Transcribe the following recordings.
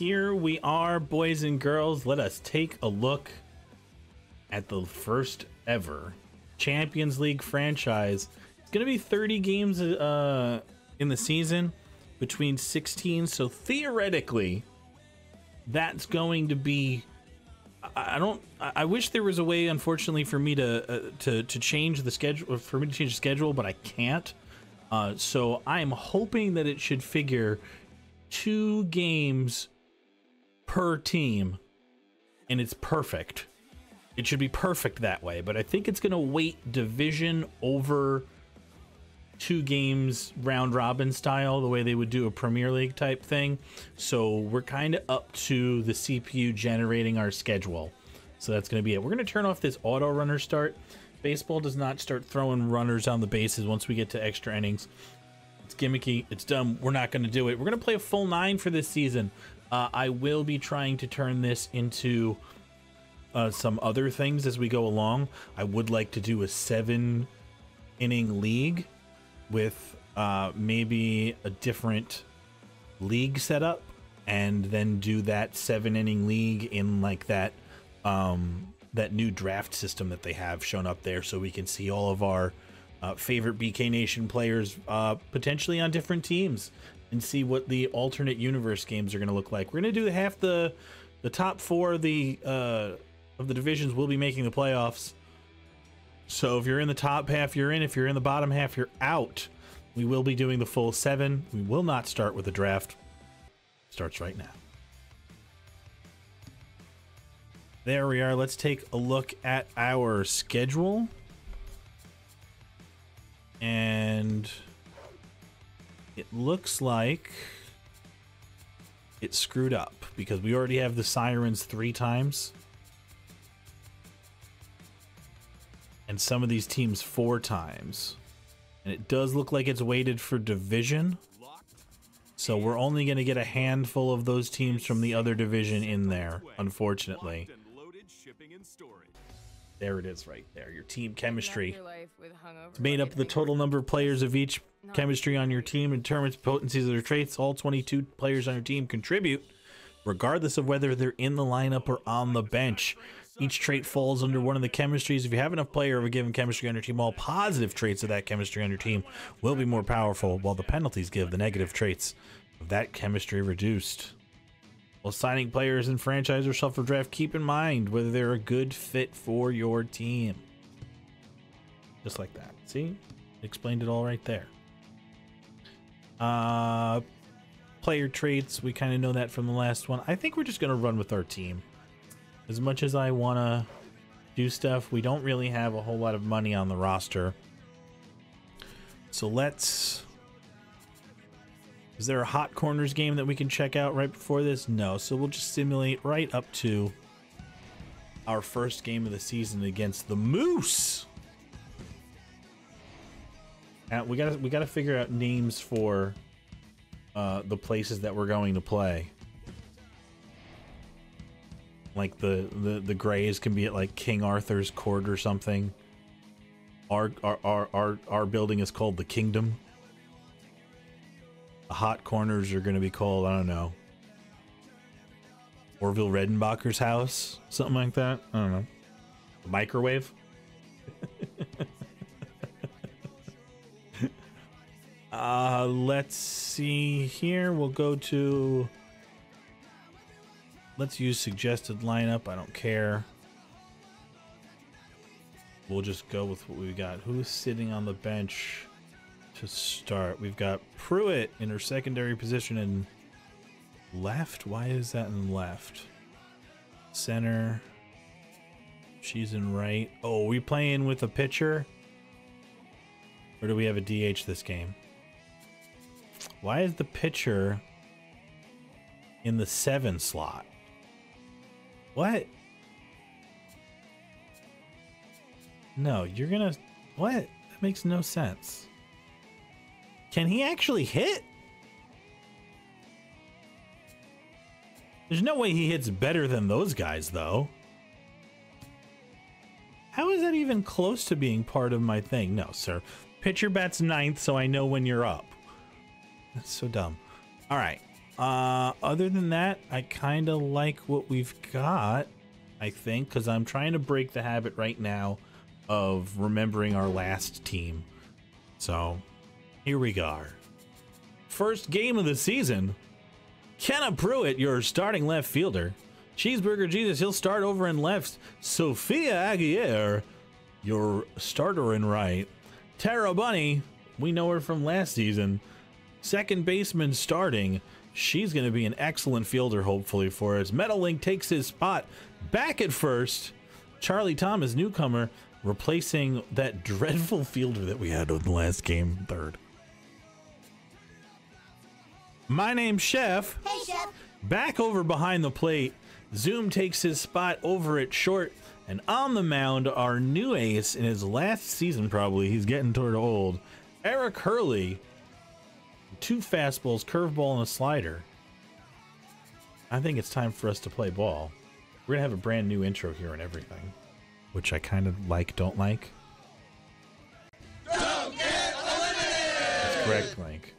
here we are, boys and girls. Let us take a look at the first ever Champions League franchise. It's going to be 30 games uh, in the season between 16. So theoretically, that's going to be. I don't. I wish there was a way, unfortunately, for me to uh, to to change the schedule for me to change the schedule, but I can't. Uh, so I'm hoping that it should figure two games per team, and it's perfect. It should be perfect that way, but I think it's going to weight division over two games round robin style, the way they would do a Premier League type thing. So we're kind of up to the CPU generating our schedule. So that's going to be it. We're going to turn off this auto runner start. Baseball does not start throwing runners on the bases once we get to extra innings. It's gimmicky. It's dumb. We're not going to do it. We're going to play a full nine for this season. Uh, I will be trying to turn this into uh, some other things as we go along. I would like to do a seven inning league with uh, maybe a different league setup and then do that seven inning league in like that um, that new draft system that they have shown up there so we can see all of our uh, favorite BK Nation players uh, potentially on different teams and see what the alternate universe games are going to look like. We're going to do half the the top four of the uh, of the divisions will be making the playoffs. So if you're in the top half, you're in. If you're in the bottom half, you're out. We will be doing the full seven. We will not start with the draft. Starts right now. There we are. Let's take a look at our schedule. And it looks like it screwed up because we already have the sirens three times. And some of these teams four times. And it does look like it's weighted for division. So we're only going to get a handful of those teams from the other division in there, unfortunately. There it is right there. Your team chemistry. It's made up of the total number of players of each chemistry on your team determines potencies of their traits. All 22 players on your team contribute, regardless of whether they're in the lineup or on the bench. Each trait falls under one of the chemistries. If you have enough player of a given chemistry on your team, all positive traits of that chemistry on your team will be more powerful, while the penalties give the negative traits of that chemistry reduced. While signing players in franchise or shuffle draft, keep in mind whether they're a good fit for your team. Just like that. See? Explained it all right there. Uh, player traits, we kind of know that from the last one. I think we're just going to run with our team. As much as I want to do stuff, we don't really have a whole lot of money on the roster. So let's is there a hot corners game that we can check out right before this? No. So we'll just simulate right up to our first game of the season against the Moose. We gotta we gotta figure out names for uh, the places that we're going to play. Like the, the the Grays can be at like King Arthur's Court or something. Our our our our, our building is called the Kingdom. The hot corners are to be called, I don't know, Orville Redenbacher's house, something like that. I don't know. The microwave. uh, let's see here. We'll go to. Let's use suggested lineup. I don't care. We'll just go with what we got. Who's sitting on the bench? to start. We've got Pruitt in her secondary position in left. Why is that in left? Center. She's in right. Oh, we playing with a pitcher? Or do we have a DH this game? Why is the pitcher in the seven slot? What? No, you're gonna... What? That makes no sense. Can he actually hit? There's no way he hits better than those guys, though. How is that even close to being part of my thing? No, sir. Pitcher bats ninth, so I know when you're up. That's so dumb. All right. Uh, other than that, I kind of like what we've got, I think, because I'm trying to break the habit right now of remembering our last team. So, here we go. First game of the season. Kenna Pruitt, your starting left fielder. Cheeseburger Jesus, he'll start over in left. Sophia Aguirre, your starter in right. Tara Bunny, we know her from last season. Second baseman starting. She's going to be an excellent fielder, hopefully, for us. Metalink takes his spot back at first. Charlie Thomas, newcomer, replacing that dreadful fielder that we had in the last game, third. My name's Chef. Hey, Chef. Back over behind the plate, Zoom takes his spot over at short, and on the mound, our new ace in his last season, probably, he's getting toward old, Eric Hurley. Two fastballs, curveball, and a slider. I think it's time for us to play ball. We're gonna have a brand new intro here and everything, which I kind of like, don't like. Don't get That's correct, Mike.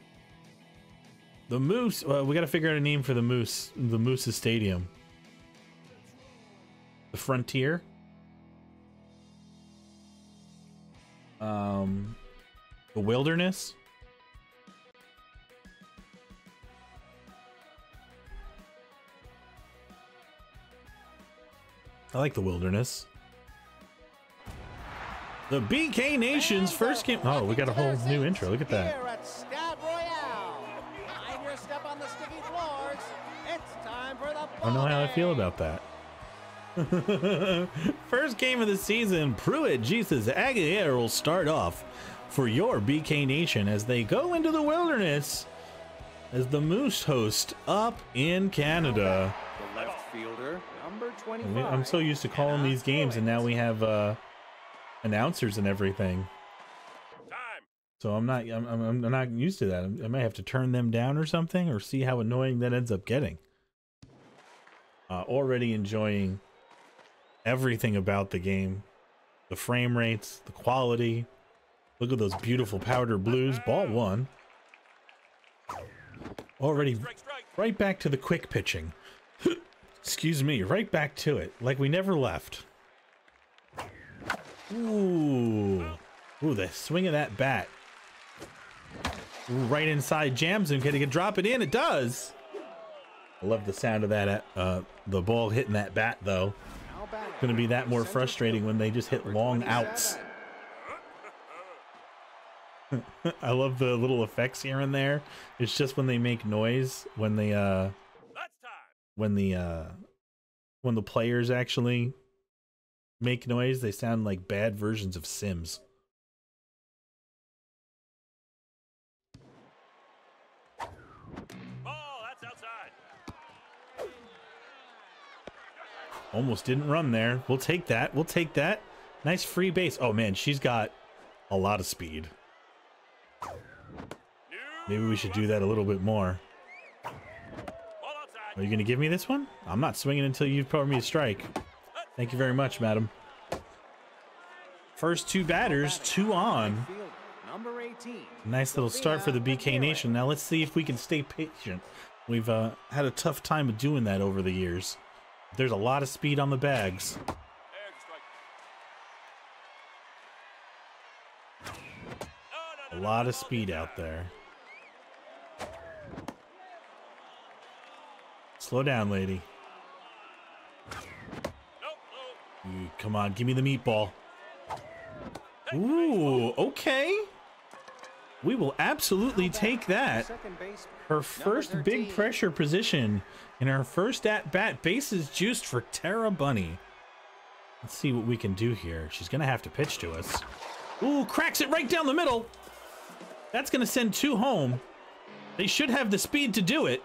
The Moose. Well, we got to figure out a name for the Moose. The Moose's Stadium. The Frontier. Um, the Wilderness. I like the Wilderness. The BK Nation's first game. Oh, we got a whole new intro. Look at that. Here at Scab Royale. Mind your step on the sticky floors. It's time for the I don't know how I feel about that. First game of the season, Pruitt Jesus Aguirre will start off for your BK Nation as they go into the wilderness as the Moose host up in Canada. The left fielder, number I 25. mean, I'm so used to calling these games, and now we have uh, announcers and everything. So I'm not I'm, I'm, I'm not used to that. I might have to turn them down or something, or see how annoying that ends up getting. Uh, already enjoying everything about the game, the frame rates, the quality. Look at those beautiful powder blues. Ball one. Already right back to the quick pitching. Excuse me, right back to it, like we never left. Ooh. Ooh, the swing of that bat. Right inside jams him. Can he drop it in? It does. I love the sound of that. Uh, the ball hitting that bat, though. Back. Going to be that more frustrating when they just hit long outs. I love the little effects here and there. It's just when they make noise, when they uh, when the uh, when the players actually make noise, they sound like bad versions of Sims. Ball, that's outside. Almost didn't run there. We'll take that. We'll take that. Nice free base. Oh man, she's got a lot of speed. Maybe we should do that a little bit more. Are you going to give me this one? I'm not swinging until you've throw me a strike. Thank you very much, madam. First two batters, two on. Fielder, number 18. Nice little start for the BK Nation. Now let's see if we can stay patient. We've uh, had a tough time of doing that over the years. There's a lot of speed on the bags. A lot of speed out there. Slow down, lady. Ooh, come on, give me the meatball. Ooh, okay. We will absolutely take that. Her first big pressure position in her first at bat. Bases juiced for Tara Bunny. Let's see what we can do here. She's going to have to pitch to us. Ooh, cracks it right down the middle. That's going to send two home. They should have the speed to do it.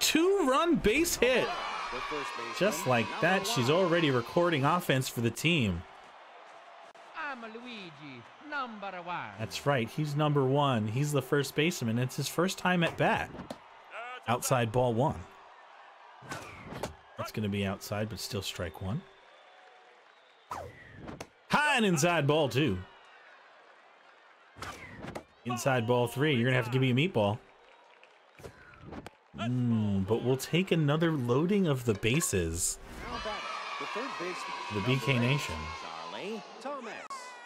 Two run base hit. The first baseman, Just like that, she's already recording offense for the team. I'm Luigi, number one. That's right. He's number one. He's the first baseman. It's his first time at bat. Outside ball one. That's going to be outside, but still strike one. High and inside ball two. Inside ball three. You're going to have to give me a meatball. Mm, but we'll take another loading of the bases. The BK Nation.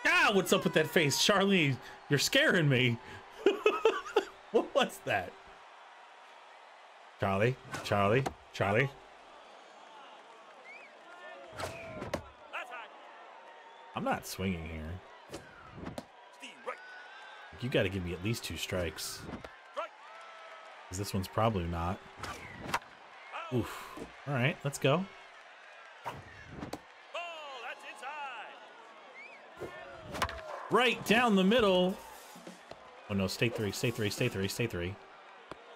Ah, what's up with that face? Charlie, you're scaring me. what was that? Charlie, Charlie, Charlie. I'm not swinging here. You got to give me at least two strikes. Strike. 'Cause this one's probably not. Oof. All right, let's go. Ball. That's inside. Right down the middle. Oh no, stay three, stay three, stay three, stay three.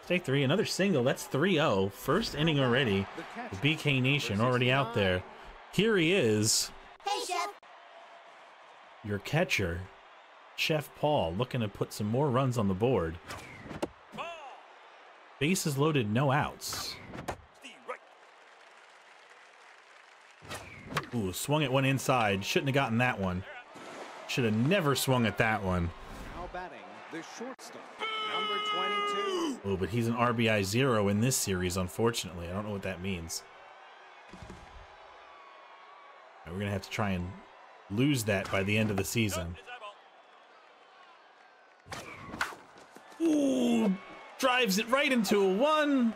Stay three, another single. That's 3 0. First inning already. The BK Nation already out there. Here he is, Hey, Chef. your catcher, Chef Paul, looking to put some more runs on the board. Ball. Bases loaded, no outs. Ooh, swung at one inside. Shouldn't have gotten that one. Should have never swung at that one. Now batting, the shortstop. Number 22. Oh, but he's an RBI zero in this series, unfortunately. I don't know what that means. And we're going to have to try and lose that by the end of the season. Inside ball. Ooh, drives it right into a one.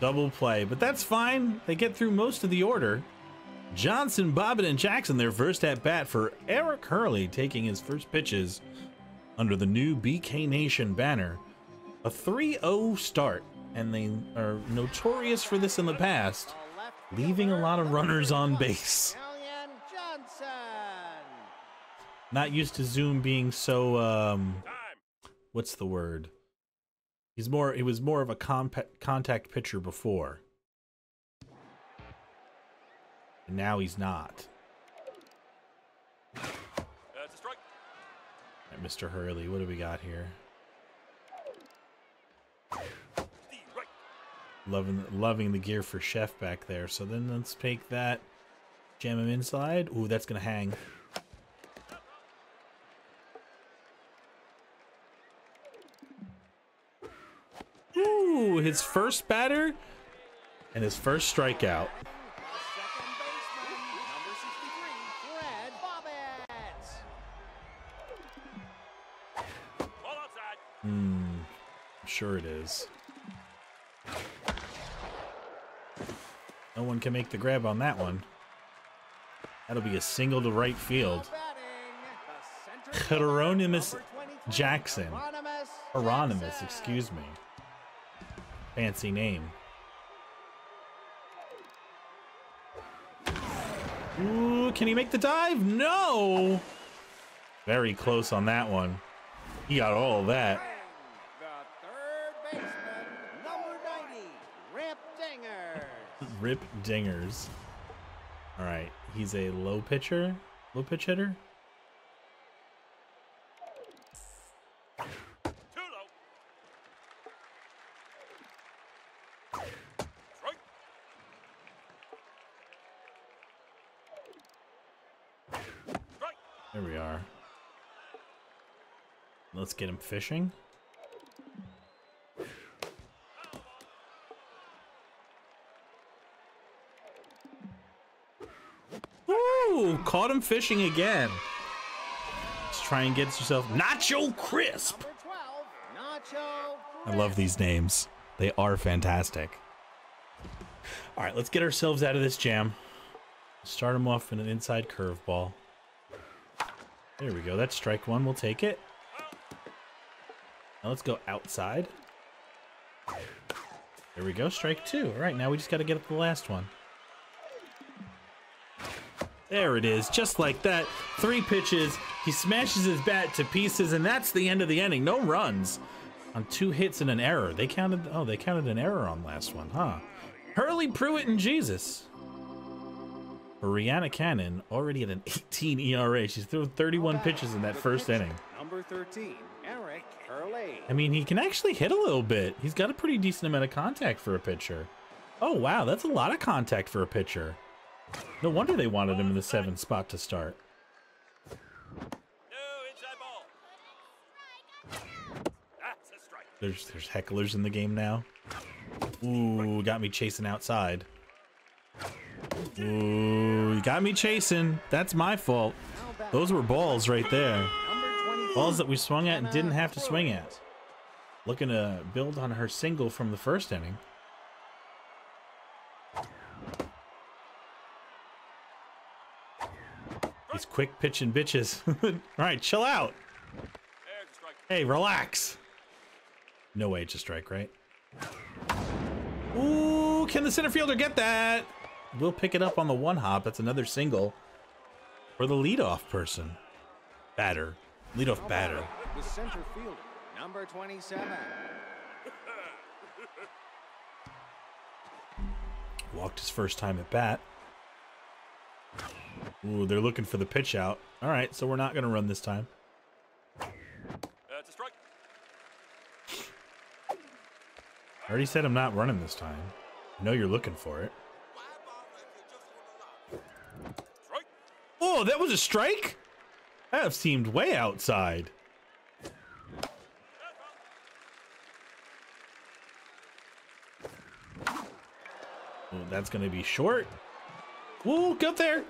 Double play, but that's fine. They get through most of the order. Johnson, Bobbitt, and Jackson their first at bat for Eric Hurley taking his first pitches under the new BK Nation banner. A 3 0 start, and they are notorious for this in the past, leaving a lot of runners on base. Not used to Zoom being so, um, what's the word? He's more. He was more of a compa- contact pitcher before, and now he's not. That's a strike. All right, Mr. Hurley, what do we got here? Loving, loving the gear for Chef back there. So then let's take that, jam him inside. Ooh, that's gonna hang. Ooh, his first batter and his first strikeout. The second baseman, number 63, Fred Bobbitt. Ball outside. Hmm, I'm sure it is. No one can make the grab on that one. That'll be a single to right field. Batting, the center Hieronymus fielder, number 23, Jackson. Hieronymus, excuse me. Fancy name. Ooh, can he make the dive? No! Very close on that one. He got all of that. The third baseman, number 90, Rip Dinger. Rip dingers. All right, he's a low pitcher, low pitch hitter. Too low. Strike. Strike. There we are. Let's get him fishing. Ooh, caught him fishing again. Let's try and get yourself Nacho Crisp. 12, Nacho. I love these names. They are fantastic. All right, let's get ourselves out of this jam. Start him off in an inside curveball. There we go. That's strike one. We'll take it. Now let's go outside. There we go. Strike two. All right, now we just got to get up the last one. There it is. Just like that. Three pitches. He smashes his bat to pieces, and that's the end of the inning. No runs on two hits and an error. They counted. Oh, they counted an error on last one, huh? Hurley, Pruitt, and Jesus. Brianna Cannon already at an 18 ERA. She's thrown 31 pitches in that first inning. Number 13, Eric Hurley. I mean, he can actually hit a little bit. He's got a pretty decent amount of contact for a pitcher. Oh, wow, that's a lot of contact for a pitcher. No wonder they wanted him in the seventh spot to start. No inside ball. That's a strike. There's there's hecklers in the game now. Ooh, got me chasing outside. Ooh, you got me chasing. That's my fault. Those were balls right there. Number 24. Balls that we swung at and didn't have to swing at. Looking to build on her single from the first inning. These quick pitching bitches. All right, chill out. There's a strike. Hey, relax. No way it's a strike, right? Ooh, can the center fielder get that? We'll pick it up on the one hop. That's another single for the leadoff person. Batter. Leadoff batter. The center fielder, number 27. Walked his first time at bat. Ooh, they're looking for the pitch out. All right, so we're not going to run this time. That's a strike. I already said I'm not running this time. I know you're looking for it. Oh, that was a strike? That seemed way outside. Oh, that's going to be short. Woo, get there.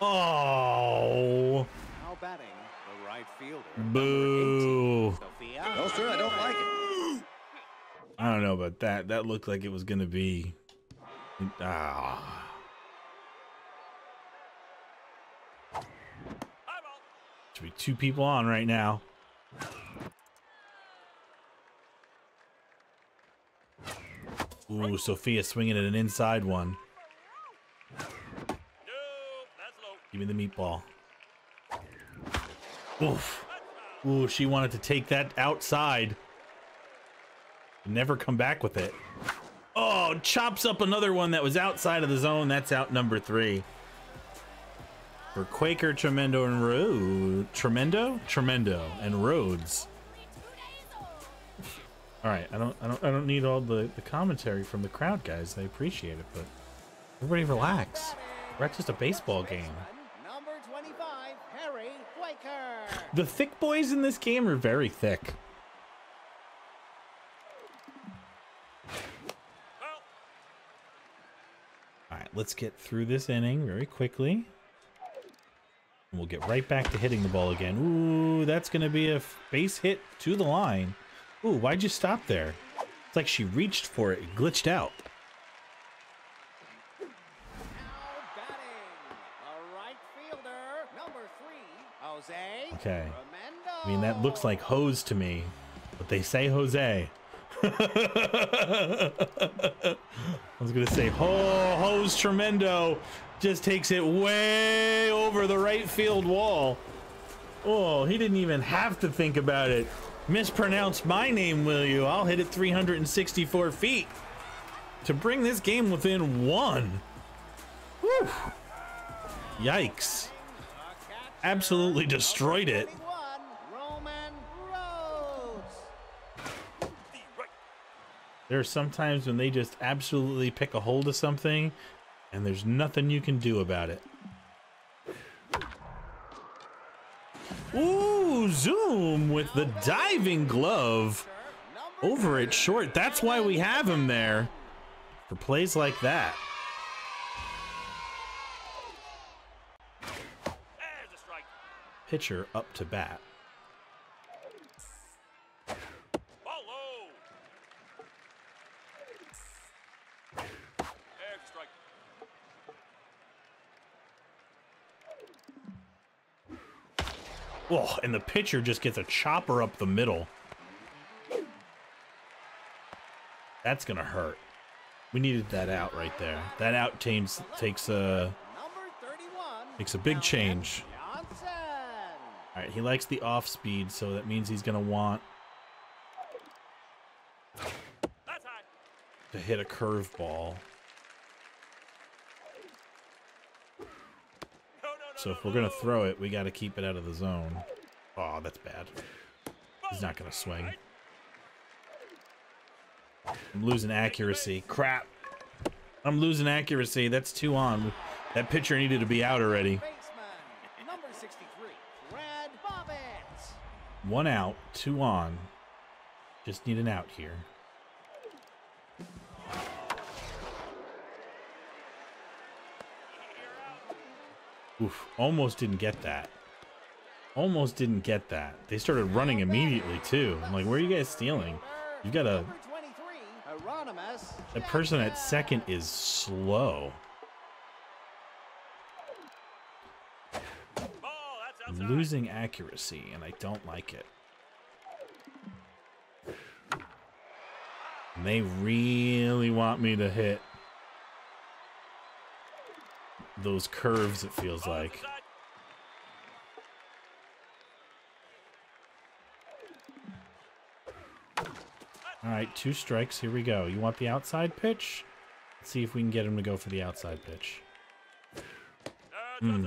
Oh, Now batting, the right fielder. boo. Sophia. No, sir, I don't like it. I don't know about that. That looked like it was going to be. Ah. High ball. Should be two people on right now. Ooh, Sophia swinging at an inside one. Give me the meatball. Oof. Ooh, she wanted to take that outside. Never come back with it. Oh, chops up another one that was outside of the zone. That's out number three. For Quaker, Tremendo, and Road. Tremendo? Tremendo and Rhodes. All right, I don't, I don't, I don't need all the, the commentary from the crowd, guys. I appreciate it, but everybody relax. We're at just a baseball game. Number 25, Harry Quaker. The thick boys in this game are very thick. All right, let's get through this inning very quickly. And we'll get right back to hitting the ball again. Ooh, that's going to be a base hit to the line. Ooh, why'd you stop there? It's like she reached for it, it glitched out. Now batting, the right fielder, three, Okay. I mean, that looks like hose to me, but they say Jose. I was gonna say, ho, hose tremendo just takes it way over the right field wall. Oh, he didn't even have to think about it. Mispronounce my name, will you? I'll hit it 364 feet to bring this game within one. Whew. Yikes. Absolutely destroyed it. 21, Roman Rhodes. The right. There are some times when they just absolutely pick a hold of something and there's nothing you can do about it. Ooh, Zoom with the diving glove over it short. That's why we have him there for plays like that. There's. Pitcher up to bat. Oh, and the pitcher just gets a chopper up the middle. That's gonna hurt. We needed that out right there. That out takes takes a makes a big change. All right, he likes the off speed, so that means he's gonna want to hit a curveball. No, no, no. So if we're gonna throw it, we got to keep it out of the zone. Oh, that's bad. He's not gonna swing. I'm losing accuracy. Crap. I'm losing accuracy. That's two on. That pitcher needed to be out already. Baseman. Number 63, Brad Bobbitt. One out, two on. Just need an out here. Oof, almost didn't get that. Almost didn't get that. They started running immediately too. I'm like, where are you guys stealing? You got a Number 23, Hieronymus person at second is slow. I'm. Losing accuracy, and I don't like it. And they really want me to hit those curves, it feels like. All right, two strikes. Here we go. You want the outside pitch? Let's see if we can get him to go for the outside pitch. Hmm.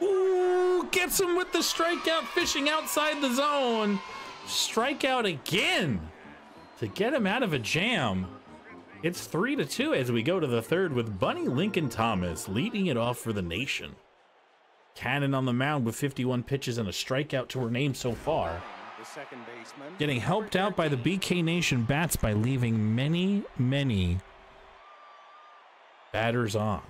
Ooh, gets him with the strikeout, fishing outside the zone. Strikeout again to get him out of a jam. It's three to two as we go to the third with Bunny Lincoln Thomas leading it off for the nation. Cannon on the mound with 51 pitches and a strikeout to her name so far. The second baseman. Getting helped out by the BK Nation bats by leaving many, many batters on.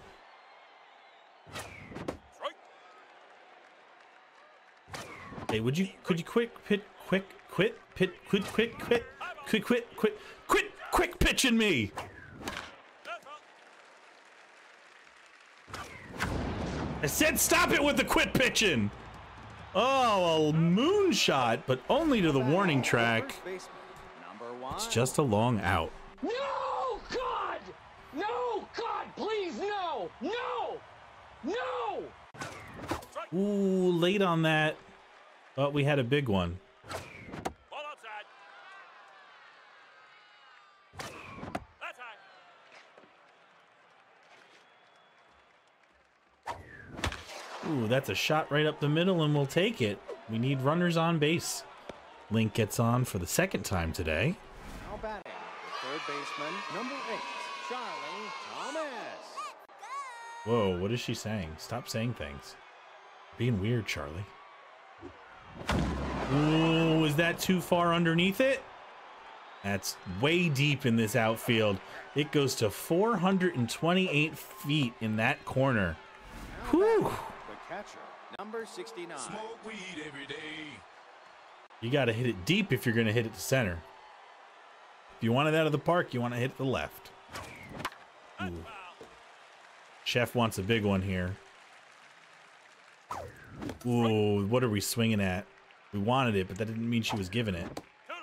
Hey, would you could you quick pit quick quit pit quit quit quit quit quit quit quit quick pitching me? I said stop it with the quit pitching. Oh, a moonshot, but only to the warning track. First baseman. Number one. It's just a long out. No, God! No, God, please, no! No! No! Ooh, late on that. But we had a big one. Ball outside. That's high. Ooh, that's a shot right up the middle, and we'll take it. We need runners on base. Link gets on for the second time today. Now batting. Third baseman. Number eight. Charlie Thomas. Whoa, what is she saying? Stop saying things. Being weird, Charlie. Ooh, is that too far underneath it? That's way deep in this outfield. It goes to 428 feet in that corner. Whew. Batting. The catcher. Number 69. Smoke weed every day. You got to hit it deep if you're going to hit it to center. If you want it out of the park, you want to hit it the left. Ooh. Chef wants a big one here. Ooh, what are we swinging at? We wanted it, but that didn't mean she was giving it. Too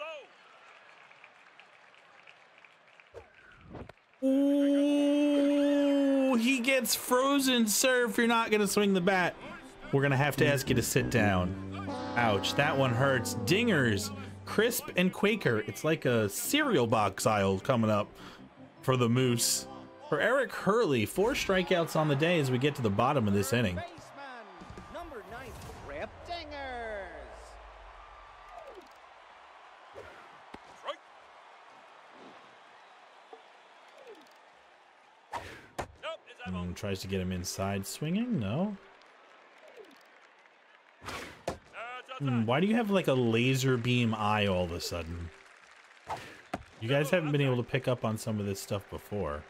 low. Ooh, he gets frozen, sir, if you're not going to swing the bat. We're going to have to ask you to sit down. Ouch, that one hurts. Dingers, Crisp and Quaker. It's like a cereal box aisle coming up for the Moose. For Eric Hurley, four strikeouts on the day as we get to the bottom of this inning. Baseman. Number nine. Rip Dingers. Strike. Nope, inside ball. Mm, tries to get him inside swinging. No. Hmm, why do you have like a laser beam eye all of a sudden? You guys haven't been able to pick up on some of this stuff before.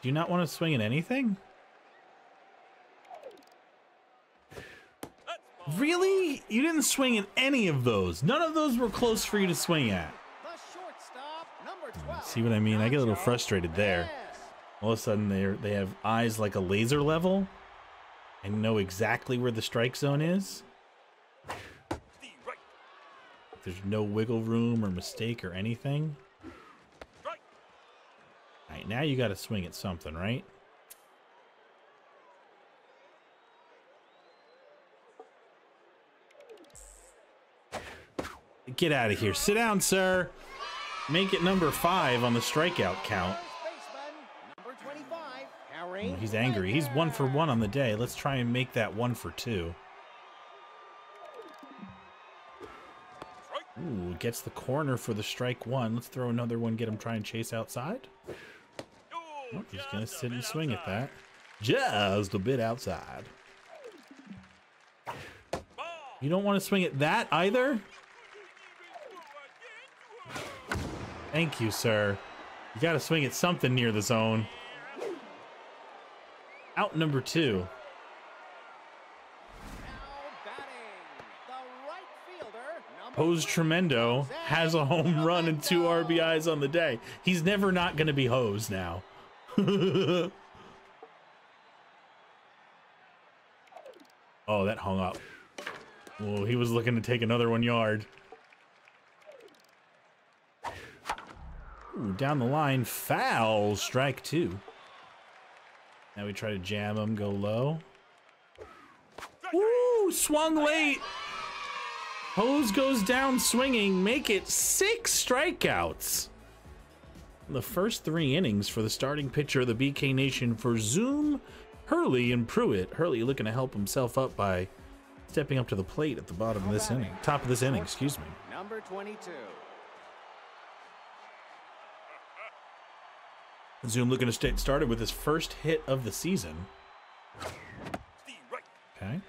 Do you not want to swing at anything? Really? You didn't swing at any of those. None of those were close for you to swing at. The shortstop. Number 12. See what I mean? I get a little frustrated there. All of a sudden, they they have eyes like a laser level, and know exactly where the strike zone is. There's no wiggle room or mistake or anything. All right, now you got to swing at something, right? Get out of here. Sit down, sir. Make it number five on the strikeout count. First baseman. Number 25. Harry. He's angry. He's one for one on the day. Let's try and make that one for two. Ooh, gets the corner for the strike one. Let's throw another one, get him try and chase outside. Oh, he's gonna sit and swing at that. Just a bit outside. You don't want to swing at that either? Thank you, sir. You got to swing at something near the zone. Out number two. Jose Tremendo has a home run and two RBIs on the day. He's never not going to be hosed now. oh, that hung up. Oh, he was looking to take another one yard. Ooh, down the line, foul, strike two. Now we try to jam him, go low. Ooh, swung late. Hose goes down swinging, make it six strikeouts. The first three innings for the starting pitcher of the BK Nation for Zoom, Hurley and Pruitt. Hurley looking to help himself up by stepping up to the plate at the bottom of this inning, top of this inning, excuse me. number 22. Zoom looking to stay started with his first hit of the season. Okay.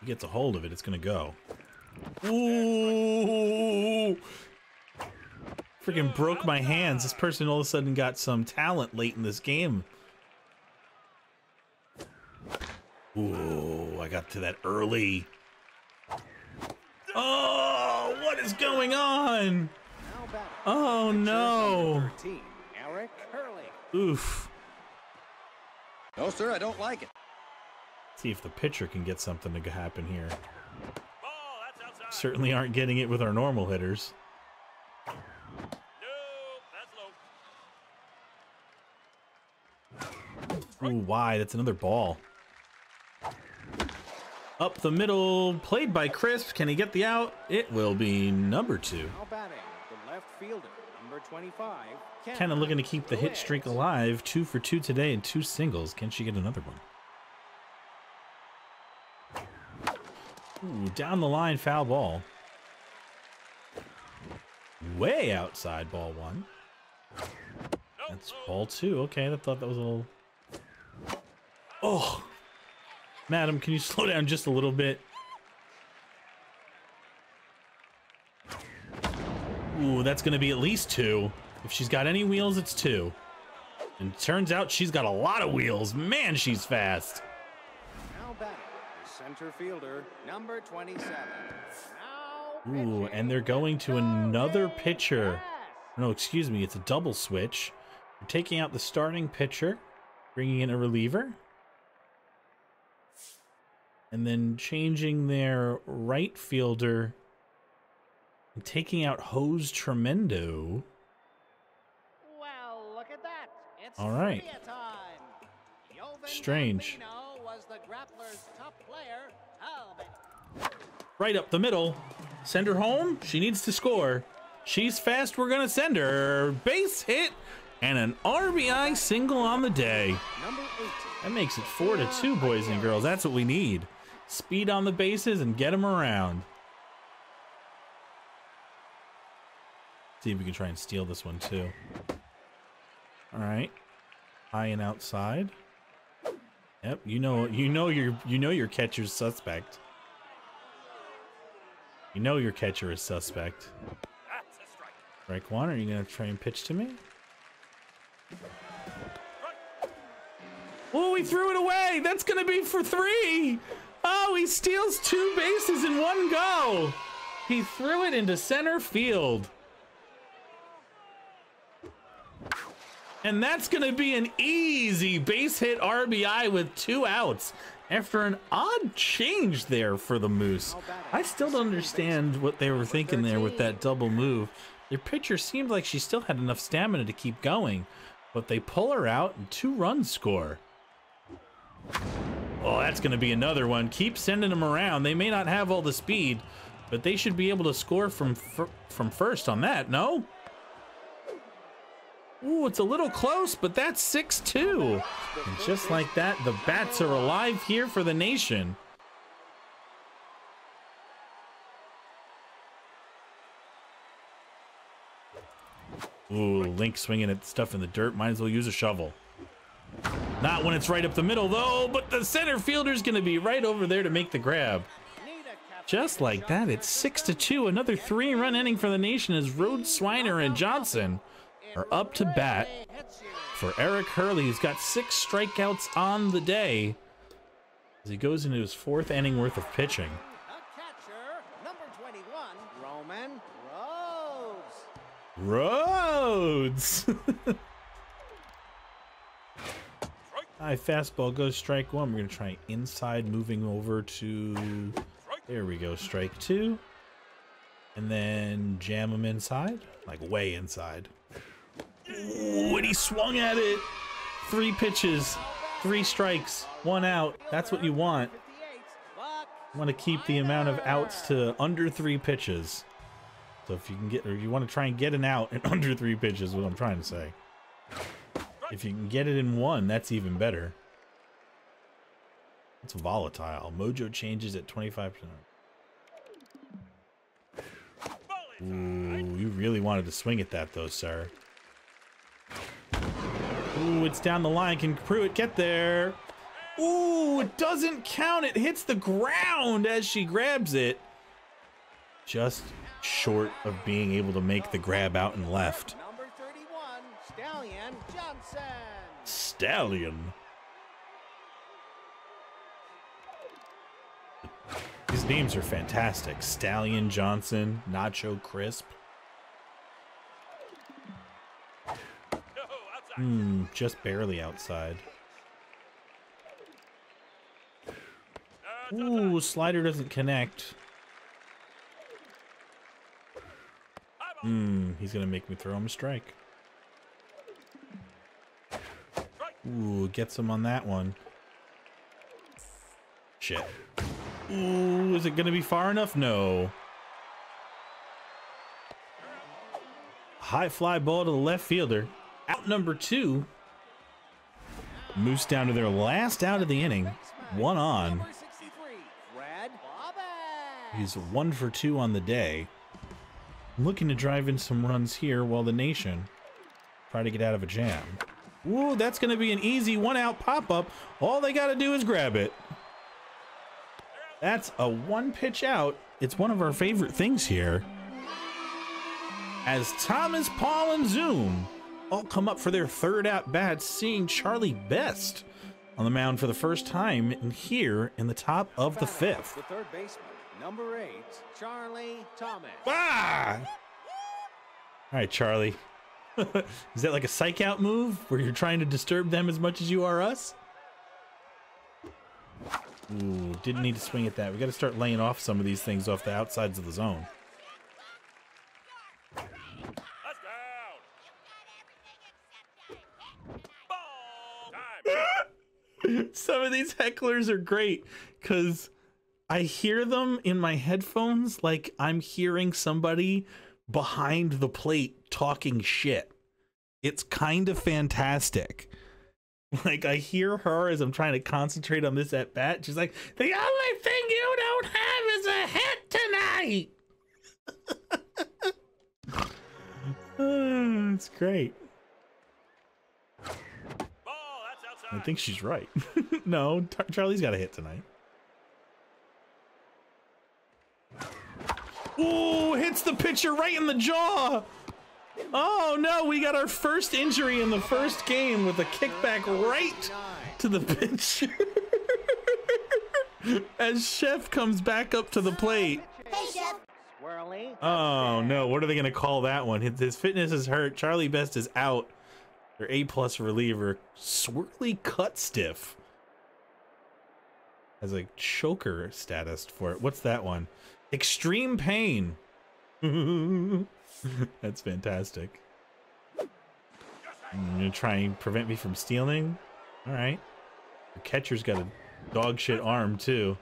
He gets a hold of it, it's gonna go. Ooh! Freaking broke my hands. This person all of a sudden got some talent late in this game. Ooh, I got to that early. Oh, what is going on? Now batting, Oh no. 13, Eric Hurley. Oof. No, sir, I don't like it. See if the pitcher can get something to happen here. Ball, that's outside. Certainly aren't getting it with our normal hitters. Nope, that's low. Ooh, why? That's another ball. Up the middle, played by Crisp. Can he get the out? It will be number two. Now batting, the left fielder, number 25. Kind of looking to keep the hit streak alive. Two for two today and two singles. Can she get another one? Ooh, down the line, foul ball. Way outside, ball one. That's ball two. Okay, I thought that was a little. Oh, madam, can you slow down just a little bit? Ooh, that's going to be at least two. If she's got any wheels, it's two. And turns out she's got a lot of wheels. Man, she's fast. Now the center fielder, number 27. Now Ooh, and they're going to another pitcher. No, excuse me, it's a double switch. They're taking out the starting pitcher, bringing in a reliever, and then changing their right fielder and taking out Hose Tremendo. Well, look at that. It's All right. Strange. Was the grappler's top player. Right up the middle. Send her home. She needs to score. She's fast. We're going to send her. Base hit and an RBI single on the day. number 18? That makes it four to two, boys and girls. That's what we need. Speed on the bases and get them around. See if we can try and steal this one too. All right, high and outside. Yep, you know, you know your, you know your catcher's suspect. You know your catcher is suspect. Strike. One. Are you gonna try and pitch to me? Oh, we threw it away. That's to be for three. Oh, he steals two bases in one go. He threw it into center field. And that's going to be an easy base hit RBI with two outs after an odd change there for the Moose. I still don't understand what they were thinking there with that double move. Their pitcher seemed like she still had enough stamina to keep going, but they pull her out and two runs score. Oh, that's going to be another one. Keep sending them around. They may not have all the speed, but they should be able to score from from first on that. No. Ooh, it's a little close, but that's 6-2. And just like that, the bats are alive here for the nation. Ooh, Link swinging at stuff in the dirt. Might as well use a shovel. Not when it's right up the middle, though, but the center fielder's going to be right over there to make the grab. Just like that, it's 6 to 2. Another three run inning for the nation as Rhodes, Swiner, and Johnson are up to bat for Eric Hurley, who's got six strikeouts on the day as he goes into his fourth inning worth of pitching. A catcher, number 21, Roman Rhodes. Rhodes! High fastball goes strike one. We're going to try inside, moving over to. There we go, strike two. And then jam him inside, like way inside. And he swung at it. Three pitches, three strikes, one out. That's what you want. You want to keep the amount of outs to under three pitches. So if you can get, or you want to try and get an out in under three pitches, what I'm trying to say. If you can get it in one, that's even better. It's volatile. Mojo changes at 25%. Ooh, you really wanted to swing at that though, sir. Ooh, it's down the line. Can Pruitt get there? Ooh, it doesn't count. It hits the ground as she grabs it. Just short of being able to make the grab out and left. Number 31, Stallion Johnson. Stallion. These names are fantastic. Stallion Johnson, Nacho Crisp. No, outside. Hmm, just barely outside. Ooh, slider doesn't connect. Hmm, he's gonna make me throw him a strike. Ooh, gets him on that one. Shit. Ooh, is it gonna be far enough? No. High fly ball to the left fielder. Out number two. Moose down to their last out of the inning. One on. Number 63, Brad Bobbitt. He's one for two on the day. Looking to drive in some runs here while the nation try to get out of a jam. Ooh, that's going to be an easy one out pop up. All they got to do is grab it. That's a one pitch out. It's one of our favorite things here. As Thomas, Paul, and Zoom all come up for their third at bat, seeing Charlie Best on the mound for the first time and here in the top of the fifth. The third baseman, number eight, Charlie Thomas. Ah! All right, Charlie. Is that like a psych out move where you're trying to disturb them as much as you are us? Ooh, didn't need to swing at that. We got to start laying off some of these things off the outsides of the zone. That's down. Ball. Time. Some of these hecklers are great because I hear them in my headphones like I'm hearing somebody behind the plate talking shit. It's kind of fantastic. Like I hear her as I'm trying to concentrate on this at bat. She's like, "The only thing you don't have is a hit tonight." Uh, it's great. Ball. That's outside. I think she's right. no, Charlie's got a hit tonight. Ooh, hits the pitcher right in the jaw. Oh no, we got our first injury in the first game with a kickback right to the pitcher. As Chef comes back up to the plate. Hey Chef. Swirly. Oh no, what are they gonna call that one? His, his fitness is hurt. Charlie Best is out. Their A plus reliever, Swirly Cut Stiff, has a choker status for it. What's that one? Extreme pain. That's fantastic. You're gonna try and prevent me from stealing? All right. The catcher's got a dog shit arm too.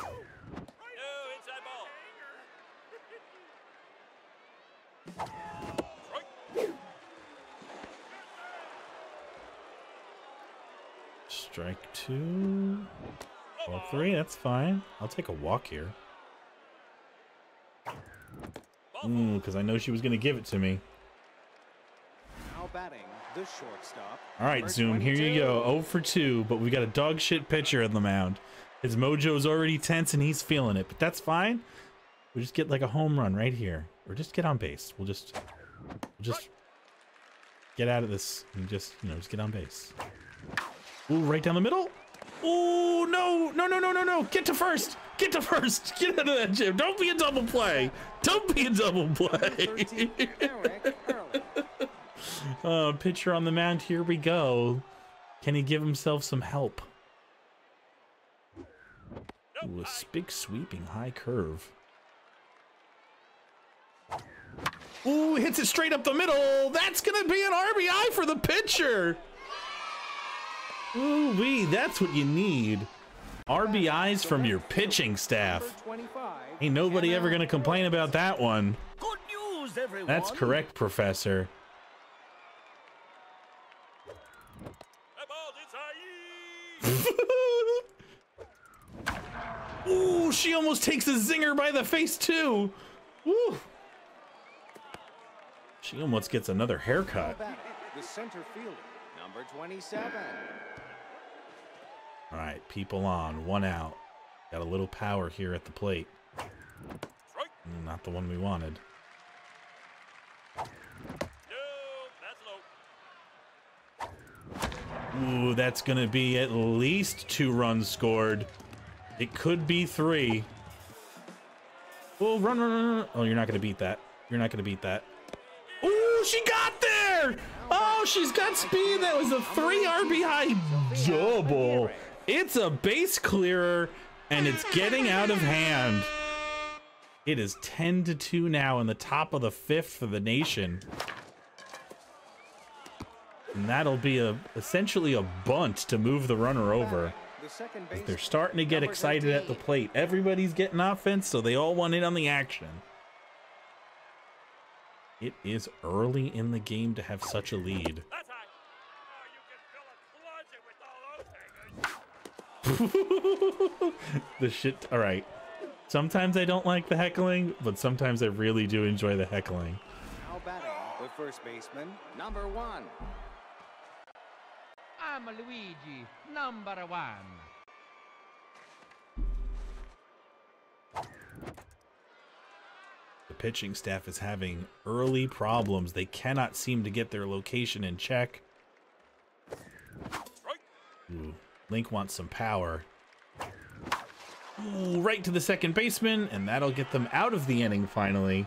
No, inside ball. Strike two. Ball three, that's fine. I'll take a walk here. Hmm, because I know she was going to give it to me. Now batting, the shortstop. All right, Zoom, here you go. 0 for 2, but we got a dog shit pitcher on the mound. His mojo's already tense and he's feeling it, but that's fine. We just get like a home run right here. Or just get on base. We'll just we'll just get out of this and just, you know, just get on base. Ooh, right down the middle. Ooh, no, no, no, no, no, no. Get to first. Get to first. Get out of that gym. Don't be a double play. Don't be a double play. 13, Eric Hurley. Uh, pitcher on the mound. Here we go. Can he give himself some help? Ooh, a big sweeping high curve. Ooh, hits it straight up the middle. That's gonna be an RBI for the pitcher. Ooh wee, that's what you need. RBIs from your pitching staff. Ain't nobody ever gonna complain about that one. Good news, everyone. That's correct, Professor. That ball's inside. Ooh, she almost takes a zinger by the face too. Woo. She almost gets another haircut. The center fielder, number 27. All right, people on, one out. Got a little power here at the plate. Not the one we wanted. Ooh, that's gonna be at least two runs scored. It could be three. Oh, run, run, run, run. Oh, you're not gonna beat that. You're not gonna beat that. Ooh, she got there! Oh, she's got speed. That was a three RBI double. It's a base clearer, and it's getting out of hand. It is 10 to 2 now in the top of the fifth for the nation. And that'll be a essentially a bunt to move the runner over. The. They're starting to get excited at the plate. Everybody's getting offense, so they all want in on the action. It is early in the game to have such a lead. That's high. Oh, you can fill a closet with all those hangers. the shit. All right. Sometimes I don't like the heckling, but sometimes I really do enjoy the heckling. Now batting, the first baseman, number one. I'm Luigi, number one. The pitching staff is having early problems. They cannot seem to get their location in check. Strike. Ooh, Link wants some power. Ooh, right to the second baseman, and that'll get them out of the inning finally.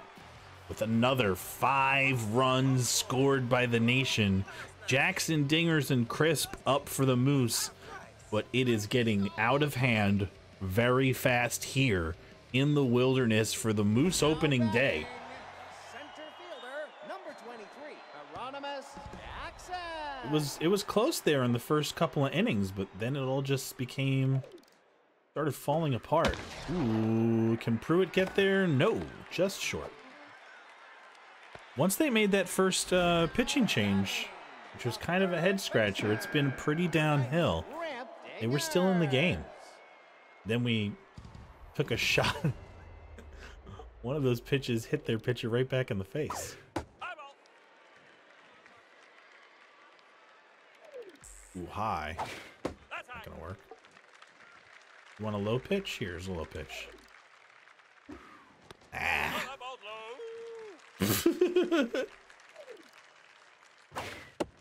With another five runs scored by the nation. Jackson, Dingers, and Crisp up for the Moose. But it is getting out of hand very fast here in the wilderness for the Moose opening day. Center fielder, number 23. Hieronymus Jackson. It was it was close there in the first couple of innings, but then it all just became started falling apart. Ooh, can Pruitt get there? No, just short. Once they made that first uh, pitching change, which was kind of a head scratcher, it's been pretty downhill. They were still in the game. Then we took a shot. One of those pitches hit their pitcher right back in the face. High ball. Ooh, high. That's. Not gonna work. You want a low pitch? Here's a low pitch. Ah. That ball's low.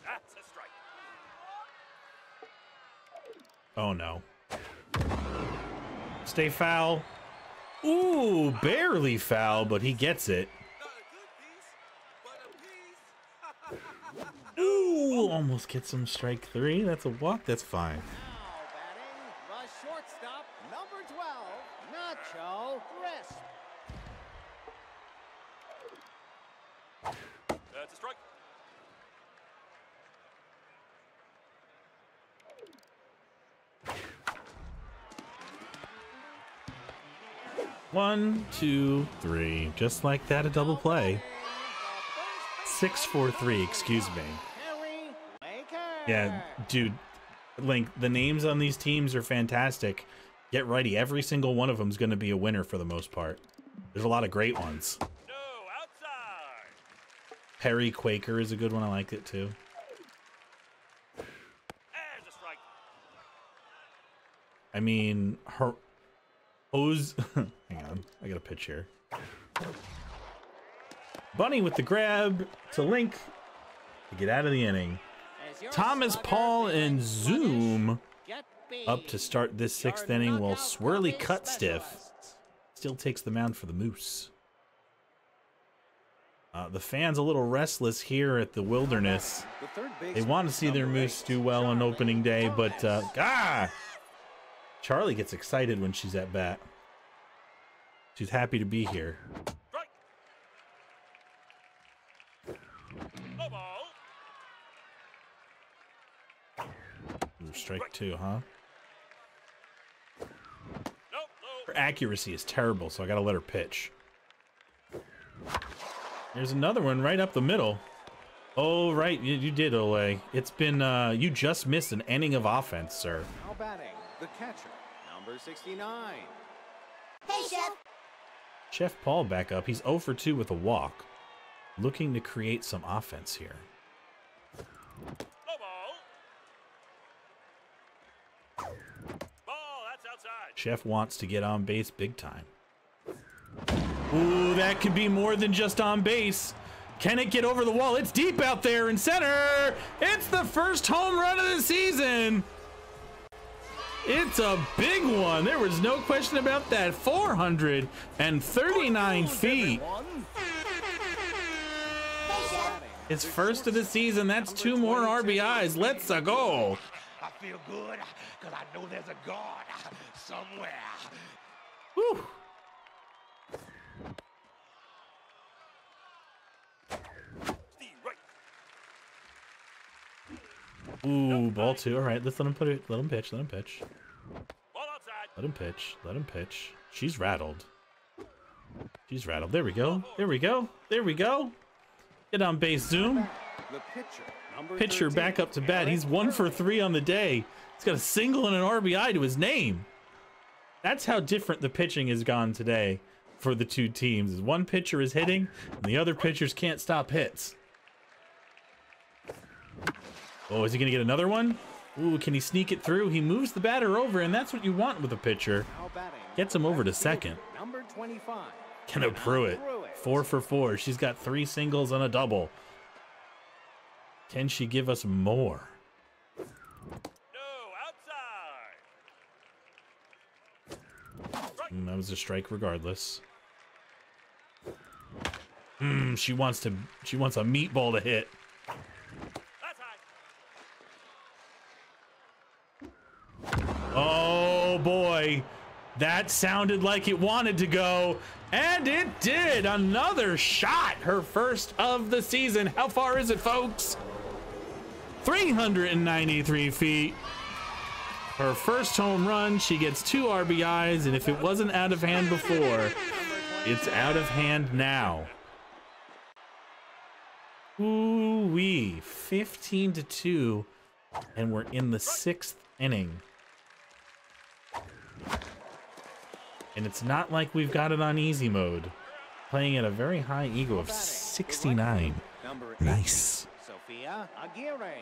That's a strike. Oh no. Stay foul. Ooh, barely foul, but he gets it. Ooh, almost gets him strike three. That's a walk. That's fine. Batting, shortstop, 12, That's a strike. One, two, three. Just like that, a double play. Six, four, three. Excuse me. Yeah, dude, Link, the names on these teams are fantastic. Get ready, every single one of them is going to be a winner for the most part. There's a lot of great ones. No, Perry Quaker is a good one. I like it too. I mean, her O's. hang on, I got a pitch here. Bunny with the grab to Link to get out of the inning. Thomas, Paul, and Zoom up to start this sixth inning while Swirly Cut Stiff still takes the mound for the Moose. Uh, the fans a little restless here at the Wilderness. They want to see their Moose do well on opening day, but uh, ah, Charlie gets excited when she's at bat. She's happy to be here ball. Ooh, strike two, huh? No, no. Her accuracy is terrible, so I gotta let her pitch. There's another one right up the middle. Oh, right, you, you did, Ole. It's been, uh, you just missed an inning of offense, sir. Now batting, the catcher, number 69. Hey, Chef. Chef Paul back up. He's 0 for 2 with a walk. Looking to create some offense here. No ball. Ball, that's outside. Chef wants to get on base big time. Ooh, that could be more than just on base. Can it get over the wall? It's deep out there in center. It's the first home run of the season. It's a big one. There was no question about that. 439 feet. It's first of the season. That's two more RBIs. Let's go. I feel good because I know there's a God somewhere. Whew. Steve, right. Ooh, ball two. All right, let's let him put it. Let him pitch. Let him pitch. Ball outside. Let him pitch. Let him pitch. She's rattled. She's rattled. There we go. There we go. There we go. Get on base, zoom. The pitcher, number Pitcher 13, back up to bat. He's one for three on the day. He's got a single and an RBI to his name. That's how different the pitching has gone today for the two teams. One pitcher is hitting, and the other pitchers can't stop hits. Oh, is he going to get another one? Ooh, can he sneak it through? He moves the batter over, and that's what you want with a pitcher. Gets him over to second. Number 25. Kenna Pruitt, four for four. She's got three singles and a double. Can she give us more? No, outside. Mm, that was a strike regardless. Mm, she wants to. She wants a meatball to hit. Oh boy, that sounded like it wanted to go, and it did. Another shot, her first of the season. How far is it, folks? 393 feet. Her first home run. She gets two RBIs, and if it wasn't out of hand before, it's out of hand now. Ooh wee, 15 to 2, and we're in the sixth inning. And it's not like we've got it on easy mode. Playing at a very high ego of 69. Nice. Sophia Aguirre.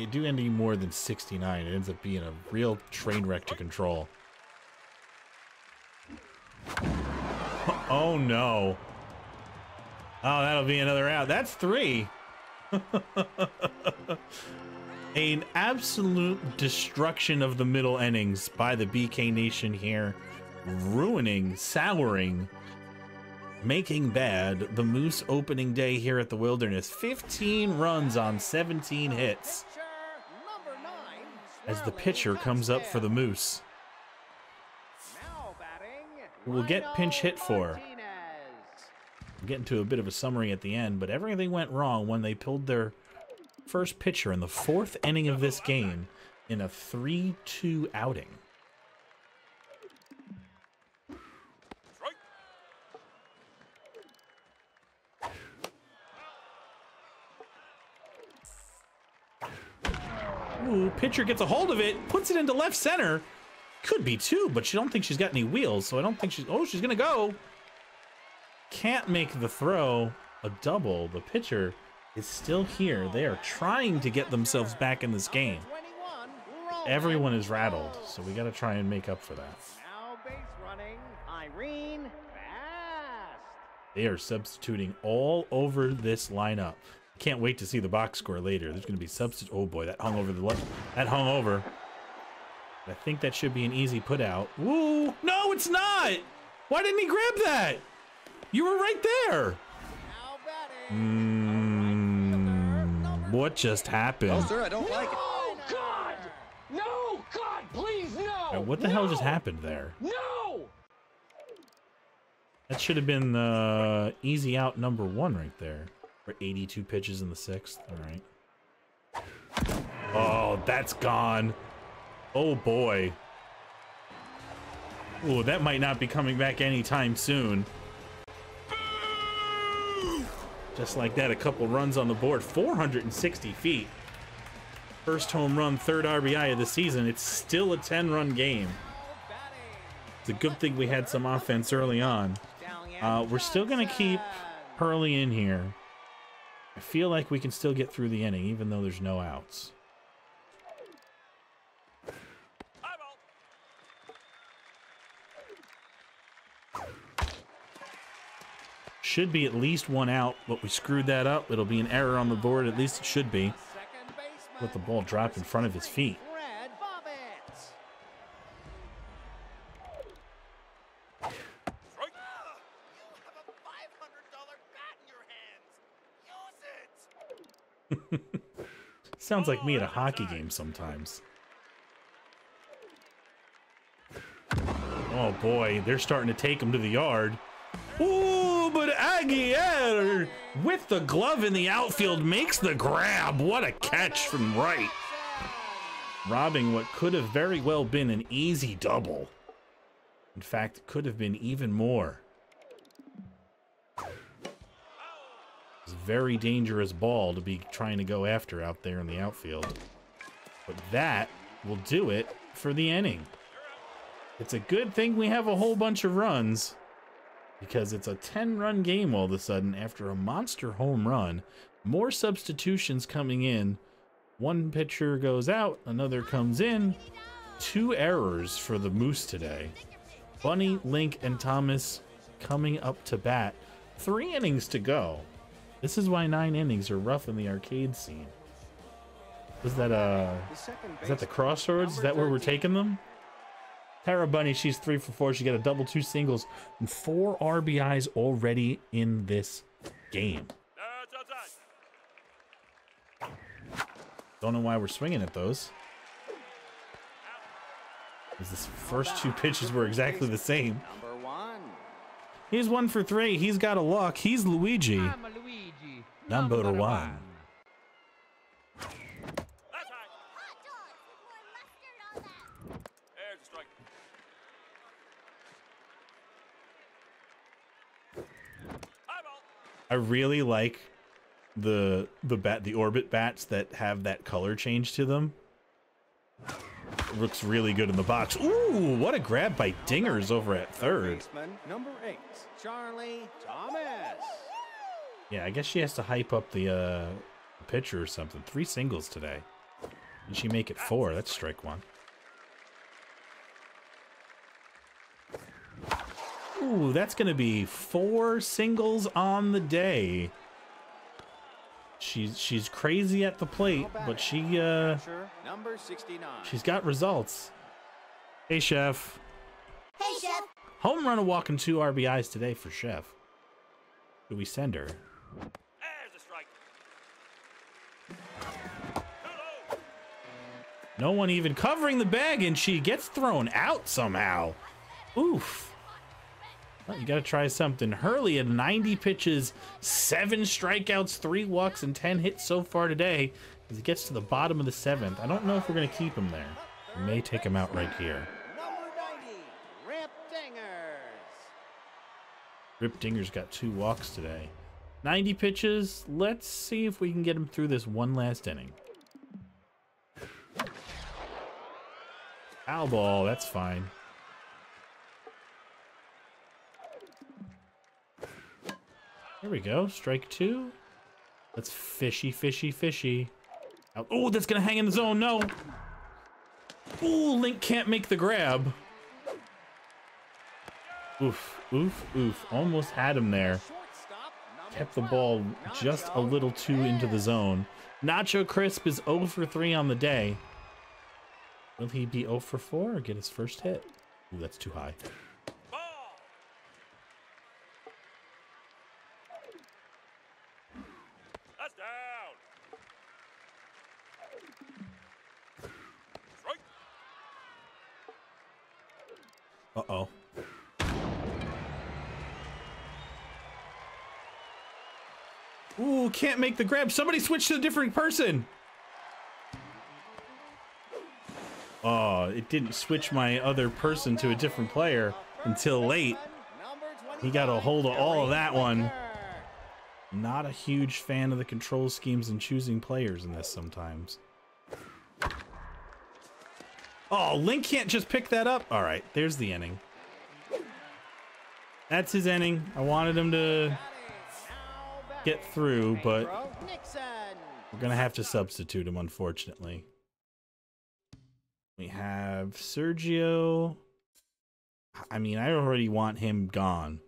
You do any more than 69, it ends up being a real train wreck to control. Oh no. Oh, that'll be another out. That's three. An absolute destruction of the middle innings by the BK Nation here, ruining, souring, making bad the Moose opening day here at the Wilderness. 15 runs on 17 hits Pitcher, number 9. As the pitcher comes up for the Moose. We'll get pinch hit for. We'll get into a bit of a summary at the end, but everything went wrong when they pulled their first pitcher in the fourth inning of this game in a 3 2 outing. Ooh, pitcher gets a hold of it, puts it into left center. Could be two, but she don't think she's got any wheels, so I don't think she's. Oh, she's gonna go. Can't make the throw. A double. The pitcher is still here. They are trying to get themselves back in this game. everyone is rattled, so we got to try and make up for that. Now base running, Irene Fast. They are substituting all over this lineup. Can't wait to see the box score later. There's going to be substitute. Oh boy, that hung over the left. That hung over. I think that should be an easy put out. Woo! No, it's not. Why didn't he grab that? You were right there. Mm, what just happened? No, sir, I don't like it. Oh, God! No, God, please, no! What the hell just happened there? No! That should have been uh, easy out number one right there. For 82 pitches in the sixth. All right. Oh, that's gone. Oh boy. Oh, that might not be coming back anytime soon. Just like that, a couple runs on the board. 460 feet. First home run, third RBI of the season. It's still a 10 run game. It's a good thing we had some offense early on. Uh, we're still going to keep Hurley in here. I feel like we can still get through the inning, even though there's no outs. Should be at least one out, but we screwed that up. It'll be an error on the board. At least it should be. Let the ball drop in front of his feet. Red Bobbitt. Strike. You have a $500 bat in your hands. Use it. Sounds like me at a oh, hockey game sometimes. Oh boy, they're starting to take him to the yard. Ooh, but Aguirre with the glove in the outfield makes the grab. What a catch from right. Robbing what could have very well been an easy double. In fact, it could have been even more. Very dangerous ball to be trying to go after out there in the outfield. But that will do it for the inning. It's a good thing we have a whole bunch of runs because it's a 10 run game all of a sudden after a monster home run. More substitutions coming in. One pitcher goes out, another comes in. Two errors for the Moose today. Bunny, Link, and Thomas coming up to bat. Three innings to go. This is why nine innings are rough in the arcade scene. Was that uh is that the crossroads? Is that where we're taking them? Tara Bunny, she's three for four. She got a double, two singles, and four RBIs already in this game. Don't know why we're swinging at those. Because the first two pitches were exactly the same. He's one for three. He's got a luck. He's Luigi. I'm Luigi. Number one. That's high. There's a strike. Eyeball. I really like the the bat the orbit bats that have that color change to them. Looks really good in the box. Ooh, what a grab by Dingers over at third. Number eight. Charlie Thomas. Yeah, I guess she has to hype up the uh pitcher or something. Three singles today. Did she make it four? That's strike one. Ooh, that's gonna be four singles on the day. She's she's crazy at the plate, but she uh number 69. she's got results. Hey chef. Hey, Chef. Home run, a walk, and two RBIs today for Chef. Do we send her? There's a strike. No one even covering the bag, and she gets thrown out somehow. Oof. Well, you got to try something. Hurley at 90 pitches, seven strikeouts, three walks, and 10 hits so far today. As he gets to the bottom of the seventh, I don't know if we're going to keep him there. We may take him out right here. Number 90. Rip Dingers. Rip Dinger's got two walks today. 90 pitches. Let's see if we can get him through this one last inning. Foul ball, that's fine. Here we go. Strike two. That's fishy, fishy, fishy. Oh, that's gonna hang in the zone. No. Ooh, Link can't make the grab. Oof, oof, oof. Almost had him there. Kept the ball just a little too into the zone. Nacho Crisp is 0 for 3 on the day. Will he be 0 for 4 or get his first hit? Ooh, that's too high. Ball. That's down. Strike. Uh-oh. Ooh, can't make the grab. Somebody switch to a different person. Oh, it didn't switch my other person to a different player until late. He got a hold of all of that one. Not a huge fan of the control schemes and choosing players in this sometimes. Oh, Link can't just pick that up. All right, there's the inning. That's his inning. I wanted him to. Get through, but we're going to have to substitute him, unfortunately. We have Sergio. I mean, I already want him gone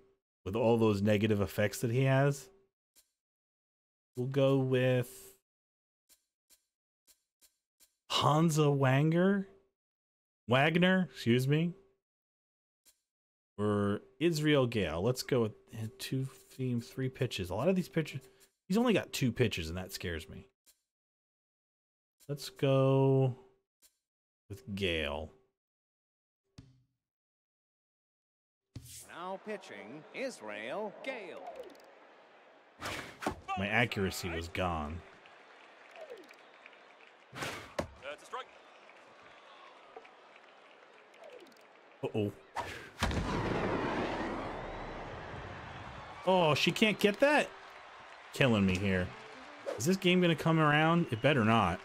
with all those negative effects that he has. We'll go with Hansa Wanger. Wagner, excuse me. Or Israel Gale. Let's go with uh, two theme, three pitches. A lot of these pitches, he's only got two pitches, and that scares me. Let's go with Gale. Now pitching, Israel Gale. My accuracy was gone. That's a strike. Uh oh. Oh, she can't get that? Killing me here. Is this game going to come around? It better not.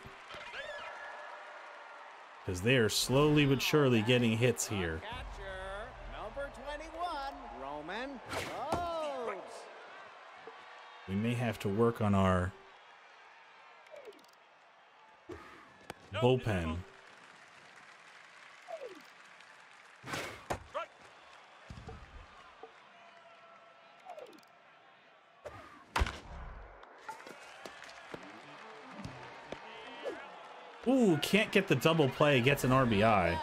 Because they are slowly but surely getting hits here. Catcher, number 21, Roman Rhodes. We may have to work on our bullpen. Strike. Ooh, can't get the double play, gets an RBI. Batting,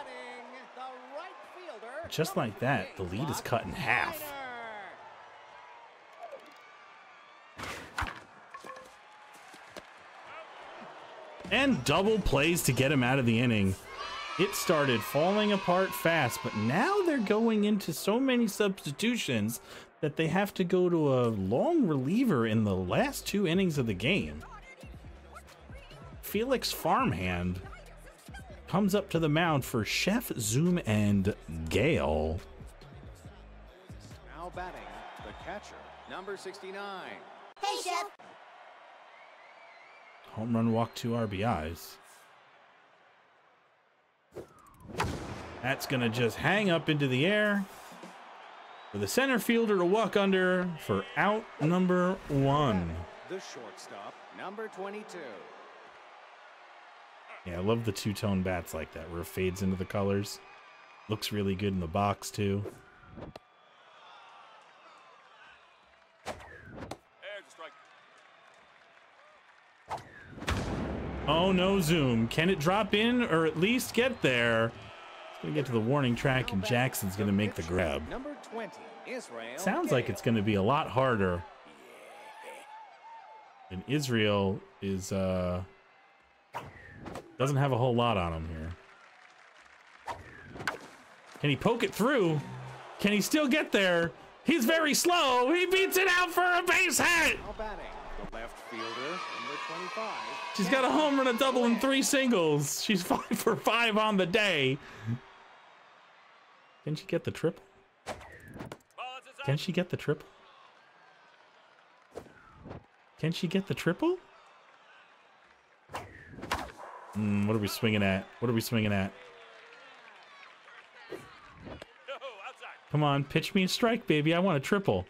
the right fielder, Just like that, the lead is cut in half. And double plays to get him out of the inning. It started falling apart fast, but now they're going into so many substitutions that they have to go to a long reliever in the last two innings of the game. Felix Farmhand comes up to the mound for Chef Zoom and Gale. Now batting, the catcher, number 69. Home run walk, two RBIs. That's going to just hang up into the air for the center fielder to walk under for out number one. The shortstop, number 22. Yeah, I love the two tone bats like that where it fades into the colors. Looks really good in the box, too. There's a strike. Oh no, Zoom. Can it drop in or at least get there? It's going to get to the warning track, and Jackson's going to make the grab. Number 20, Israel. Sounds like it's going to be a lot harder. And Israel is uh doesn't have a whole lot on him here. Can he poke it through? Can he still get there? He's very slow. He beats it out for a base hit. The left fielder, number 25. She's got a home run, a double, and three singles. She's five for five on the day. Can she get the triple? Can she get the triple? Can she get the triple? Mm, what are we swinging at? What are we swinging at? Come on, pitch me a strike, baby. I want a triple.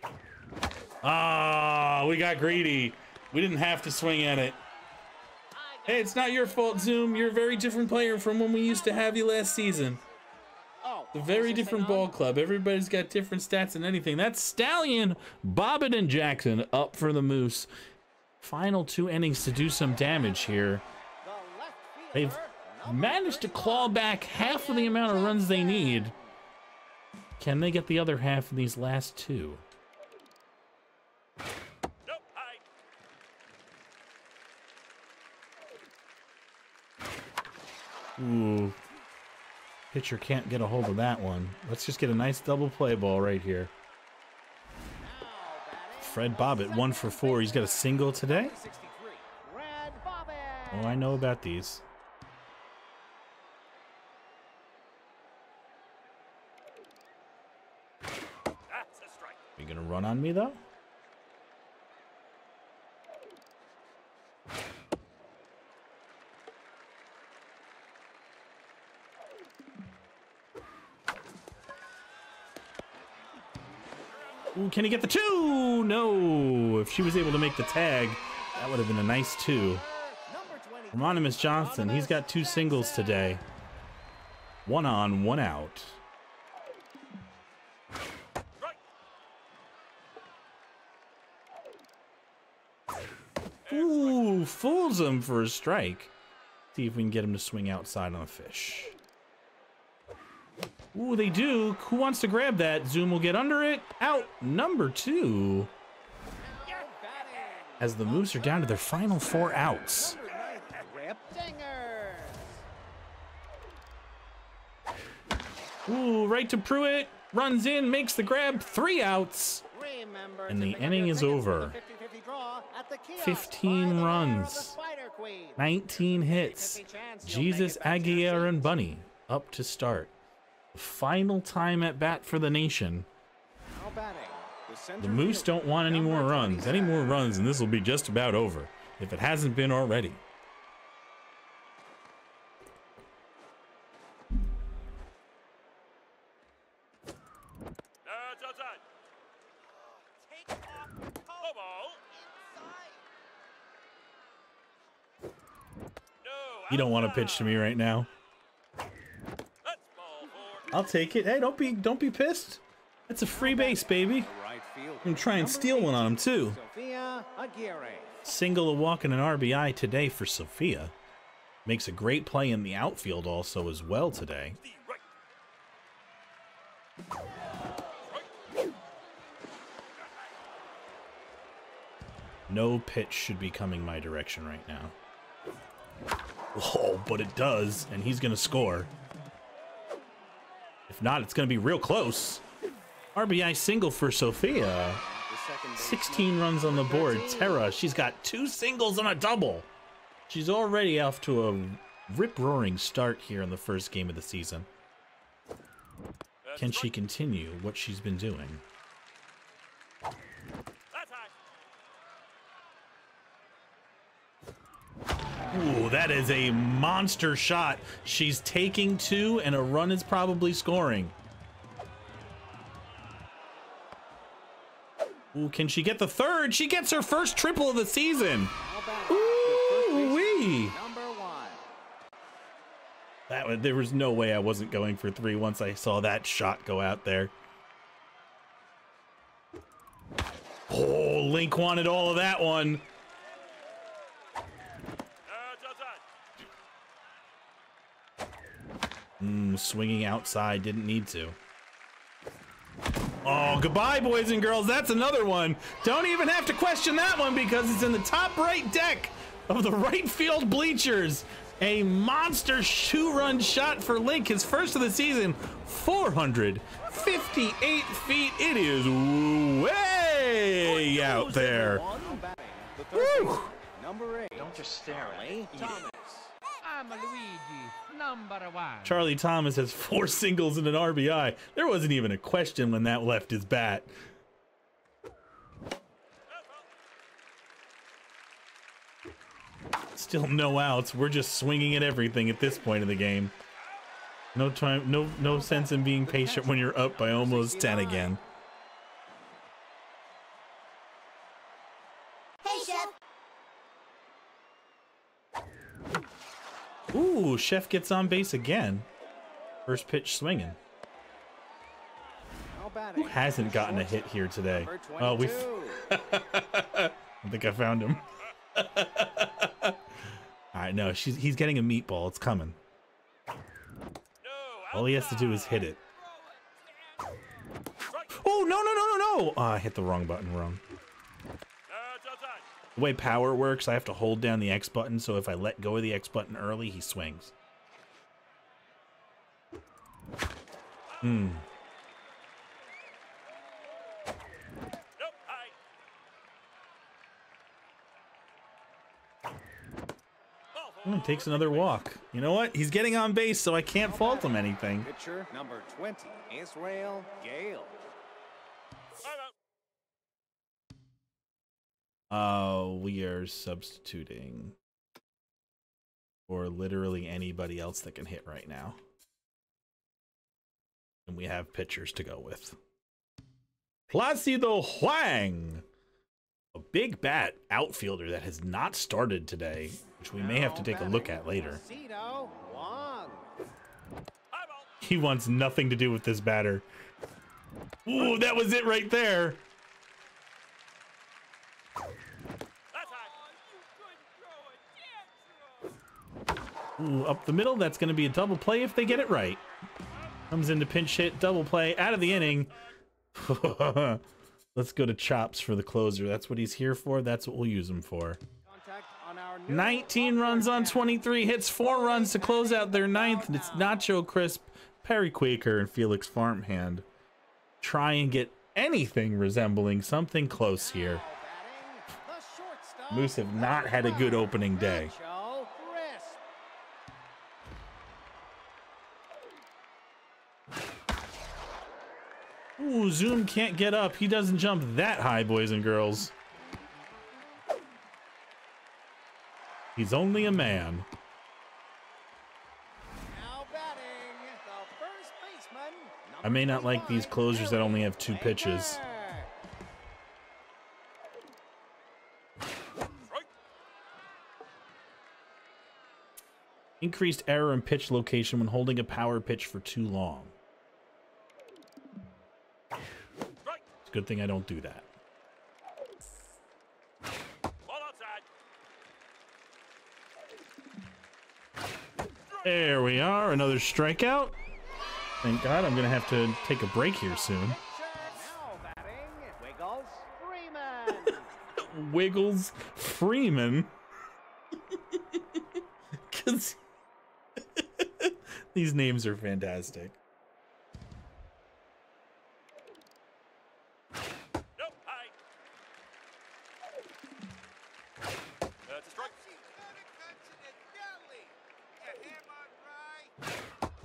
Ah, we got greedy. We didn't have to swing at it. Hey, it's not your fault, Zoom. You're a very different player from when we used to have you last season. The very different ball club. Everybody's got different stats and anything. That's Stallion, Bobbitt, and Jackson up for the Moose. Final two innings to do some damage here. They've managed to claw back half of the amount of runs they need. Can they get the other half in these last two? Ooh. Pitcher can't get a hold of that one. Let's just get a nice double play ball right here. Fred Bobbitt, one for four. He's got a single today. 63. Oh, I know about these. That's a strike. You gonna run on me though? Ooh, can he get the two? No. If she was able to make the tag, that would have been a nice two. Number 20. Romanimus Johnson, he's got two singles today. One on, one out. Strike. Ooh, him for a strike. See if we can get him to swing outside on a fish. Ooh, they do. Who wants to grab that? Zoom will get under it. Out number two. As the Moose are down to their final four outs. Ooh, right to Pruitt. Runs in, makes the grab. Three outs. And the inning is over. 15 the Mayor of the runs. Spider 19 hits. 50 chance you'll make Jesus it back to your Aguirre and. Bunny up to start. Final time at bat for the nation. The Moose don't want any more runs. Any more runs, and this will be just about over. If it hasn't been already. That's outside. Take off. Low ball. No. You don't want to pitch to me right now. I'll take it. Hey, don't be don't be pissed. That's a free base, baby. I'm gonna try and steal one on him too. Single, a walk, and an RBI today for Sophia. Makes a great play in the outfield also as well today. No pitch should be coming my direction right now. Oh, but it does, and he's gonna score. If not, it's gonna be real close. RBI single for Sophia. The second baseman, 16 runs on the board. 13. Tara, she's got two singles and a double. She's already off to a rip roaring start here in the first game of the season. Can she continue what she's been doing? That's high. Ooh, that is a monster shot. She's taking two, and a run is probably scoring. Ooh, can she get the third? She gets her first triple of the season. Number one. That was, there was no way I wasn't going for three once I saw that shot go out there. Oh, Link wanted all of that one. That's outside. Mm, swinging outside, didn't need to. Oh, goodbye, boys and girls. That's another one. Don't even have to question that one because it's in the top right deck of the right field bleachers. A monster shoe run shot for Link, his first of the season. 458 feet. It is way out there. The Woo! number eight. Don't just stare at Charlie it. Thomas. I'm Luigi, number one. Charlie Thomas has four singles and an RBI. There wasn't even a question when that left his bat. Still no outs. We're just swinging at everything at this point of the game. No time, no no sense in being patient when you're up by almost 10 again. Hey, Chef. Ooh, Chef gets on base again. First pitch swinging. Who hasn't gotten a hit here today? Oh, we. 22. I think I found him. All right, no, she's he's getting a meatball. It's coming. All he has to do is hit it. Oh no no no no no! Oh, I hit the wrong button wrong. The way power works, I have to hold down the X button, so if I let go of the X button early, he swings. Hmm. Hmm, takes another walk. You know what? He's getting on base, so I can't fault him anything. Pitcher number 20, Israel Gale. Uh, we are substituting for literally anybody else that can hit right now. And we have pitchers to go with. Placido Huang, a big bat outfielder that has not started today, which we may have to take a look at later. He wants nothing to do with this batter. Ooh, that was it right there. Ooh, up the middle. That's going to be a double play if they get it right. Comes into pinch hit, double play, out of the inning. Let's go to chops for the closer. That's what he's here for. That's what we'll use him for. Contact on our new 19 runs on 23 hits, four runs to close out their ninth. And it's Nacho Crisp, Perry Quaker, and Felix Farmhand. Try and get anything resembling something close here. batting. The shortstop. Moose have not had a good opening day. Nacho Crisp. Ooh, Zoom can't get up. He doesn't jump that high, boys and girls. He's only a man. Now batting. The first baseman. I may not like these closers that only have two pitches. Increased error in pitch location when holding a power pitch for too long. It's a good thing I don't do that. There we are, another strikeout. Thank God I'm going to have to take a break here soon. Wiggles Freeman. Wiggles Freeman. Cause these names are fantastic.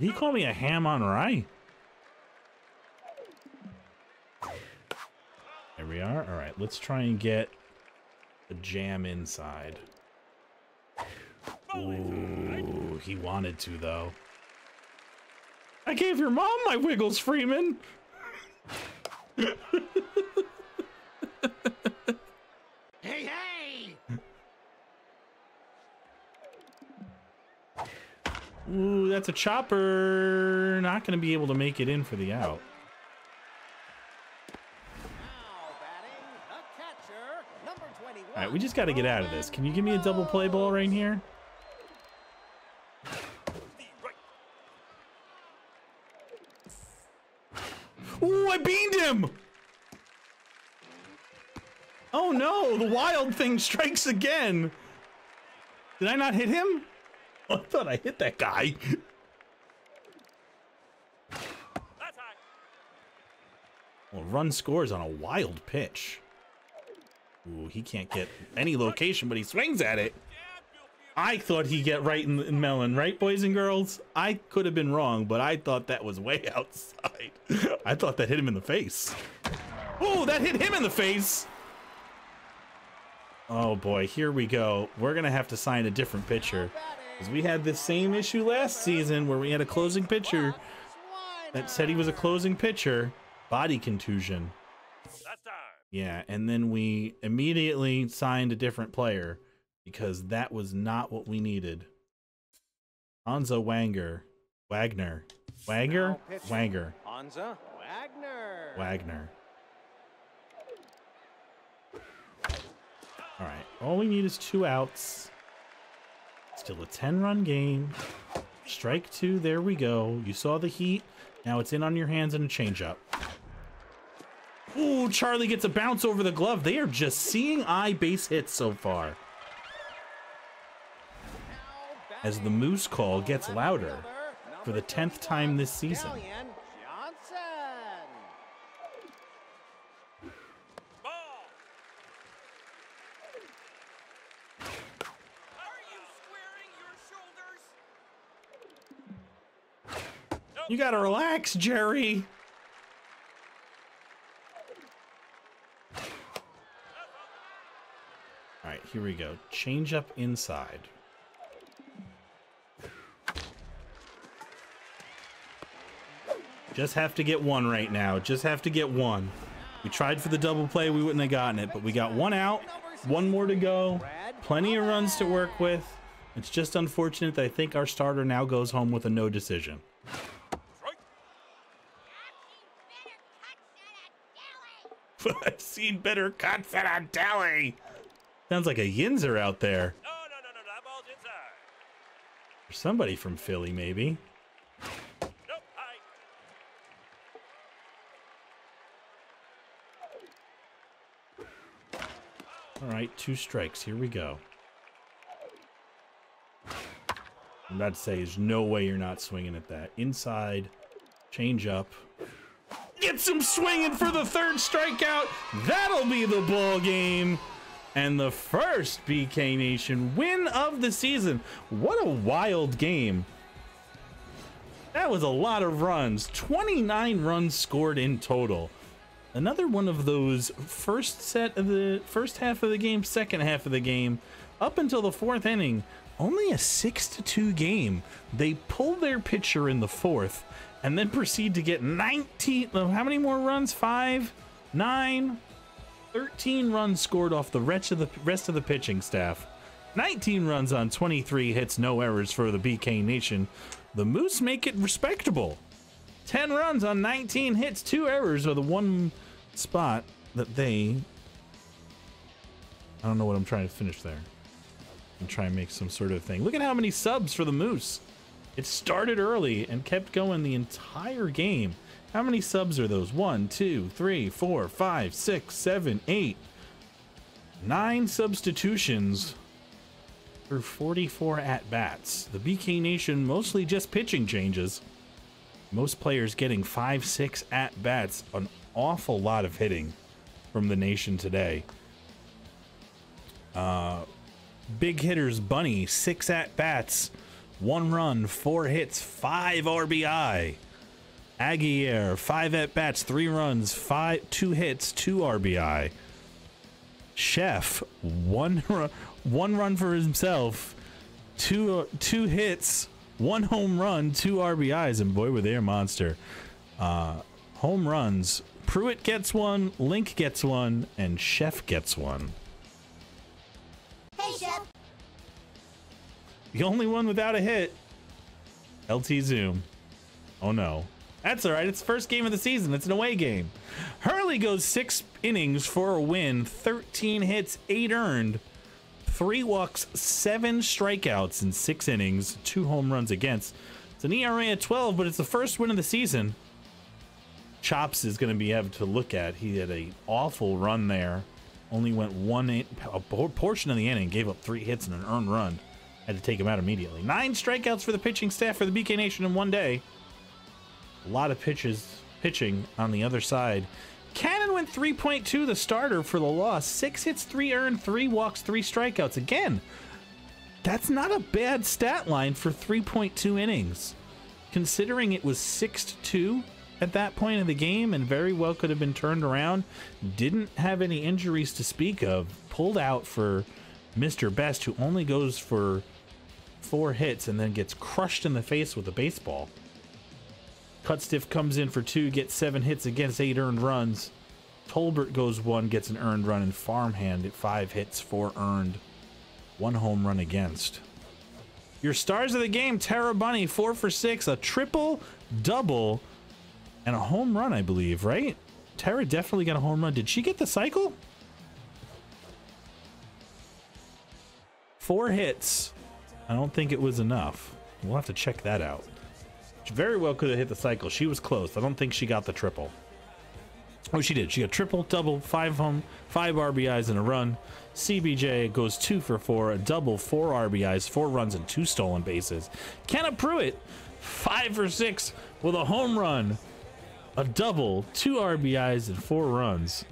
He call me a ham on rye? There we are. All right, let's try and get a jam inside. Ooh, he wanted to though. I gave your mom my Wiggles, Freeman. Hey, hey! Ooh, that's a chopper. Not going to be able to make it in for the out. Now batting. The catcher. Number 21. All right, we just got to get out of this. Can you give me a double play ball right here? Ooh, I beamed him! Oh no, the wild thing strikes again. Did I not hit him? Oh, I thought I hit that guy. Run scores on a wild pitch. Ooh, he can't get any location, but he swings at it. I thought he'd get right in the melon, right, boys and girls? I could have been wrong, but I thought that was way outside. I thought that hit him in the face. Oh, that hit him in the face. Oh boy, here we go. We're gonna have to sign a different pitcher. Because we had the same issue last season where we had a closing pitcher that said he was a closing pitcher. Body contusion. Yeah, and then we immediately signed a different player because that was not what we needed. Hansa Wanger. Wagner. Wagner? Wanger. Hansa Wagner. Wagner. All right. All we need is two outs. Still a 10 run game. Strike two. There we go. You saw the heat. Now it's in on your hands and a changeup. Ooh, Charlie gets a bounce over the glove. They are just seeing eye base hits so far. As the Moose call gets louder for the 10th time this season. You gotta relax, Jerry. All right, here we go. Change up inside. Just have to get one right now. Just have to get one. We tried for the double play, we wouldn't have gotten it, but we got one out, one more to go. Plenty of runs to work with. It's just unfortunate that I think our starter now goes home with a no decision. I've seen better cuts than a deli. Sounds like a Yinzer out there. No, no, no, no, that ball's inside. Or somebody from Philly, maybe. Nope, high. All right, two strikes. Here we go. I'm about to say, there's no way you're not swinging at that. Inside, change up. Gets him swinging for the third strikeout. That'll be the ball game. And the first BK Nation win of the season. What a wild game. That was a lot of runs. 29 runs scored in total. Another one of those first set of the first half of the game, second half of the game, up until the fourth inning. Only a six to two game. They pull their pitcher in the fourth and then proceed to get 19. uh, How many more runs? Five, nine, 13 runs scored off the rest of the rest of the pitching staff. 19 runs on 23 hits, no errors for the BK Nation. The Moose make it respectable. 10 runs on 19 hits, two errors are the one spot that they. I don't know what I'm trying to finish there. And try and make some sort of thing. Look at how many subs for the Moose. It started early and kept going the entire game. How many subs are those? One, two, three, four, five, six, seven, eight, nine substitutions for 44 at bats. The BK Nation mostly just pitching changes. Most players getting five, six at bats. An awful lot of hitting from the nation today. Uh, big hitters, Bunny, six at bats, one run, four hits, five RBI. Aguirre, five at bats, three runs, five, two hits, two RBI. Chef, one run, one run for himself, two two hits, one home run, two RBIs, and boy were they a monster. Uh, home runs. Pruitt gets one, Link gets one, and Chef gets one. Hey, Chef. The only one without a hit. LT Zoom. Oh no. That's all right. It's first game of the season. It's an away game. Hurley goes six innings for a win, 13 hits, eight earned, three walks, seven strikeouts in six innings, two home runs against. It's an ERA at 12, but it's the first win of the season. Chops is going to be able to look at. He had a awful run there. Only went one in, a portion of the inning, gave up three hits and an earned run. Had to take him out immediately. Nine strikeouts for the pitching staff for the BK Nation in one day. A lot of pitches pitching on the other side. Cannon went 3.2, the starter for the loss. Six hits, three earned, three walks, three strikeouts. Again, that's not a bad stat line for 3.2 innings, considering it was 6 2 at that point of the game and very well could have been turned around. Didn't have any injuries to speak of. Pulled out for Mr. Best, who only goes for four hits and then gets crushed in the face with a baseball. Cut Stiff comes in for two, gets seven hits against eight earned runs. Tolbert goes one, gets an earned run, and Farmhand at five hits, four earned, one home run against. Your stars of the game, Tara Bunny, four for six, a triple, double, and a home run, I believe, right? Tara definitely got a home run. Did she get the cycle? Four hits. I don't think it was enough. We'll have to check that out. She very well could have hit the cycle. She was close. I don't think she got the triple. Oh, she did. She got triple, double, five home, five RBIs in a run. CBJ goes two for four, a double, four RBIs, four runs, and two stolen bases. Kenna Pruitt, five for six with a home run, a double, two RBIs, and four runs.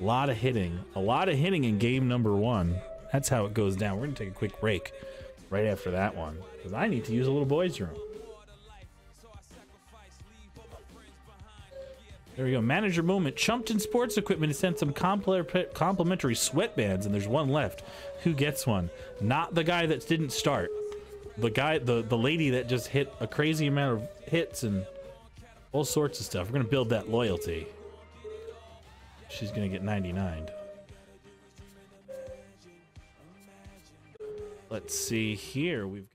A lot of hitting. A lot of hitting in game number one. That's how it goes down. We're going to take a quick break right after that one because I need to use a little boys' room. There we go. Manager moment. Chumpton Sports Equipment has sent some compl- complimentary sweatbands, and there's one left. Who gets one? Not the guy that didn't start. The guy, the the lady that just hit a crazy amount of hits and all sorts of stuff. We're gonna build that loyalty. She's gonna get 99. Let's see here. We've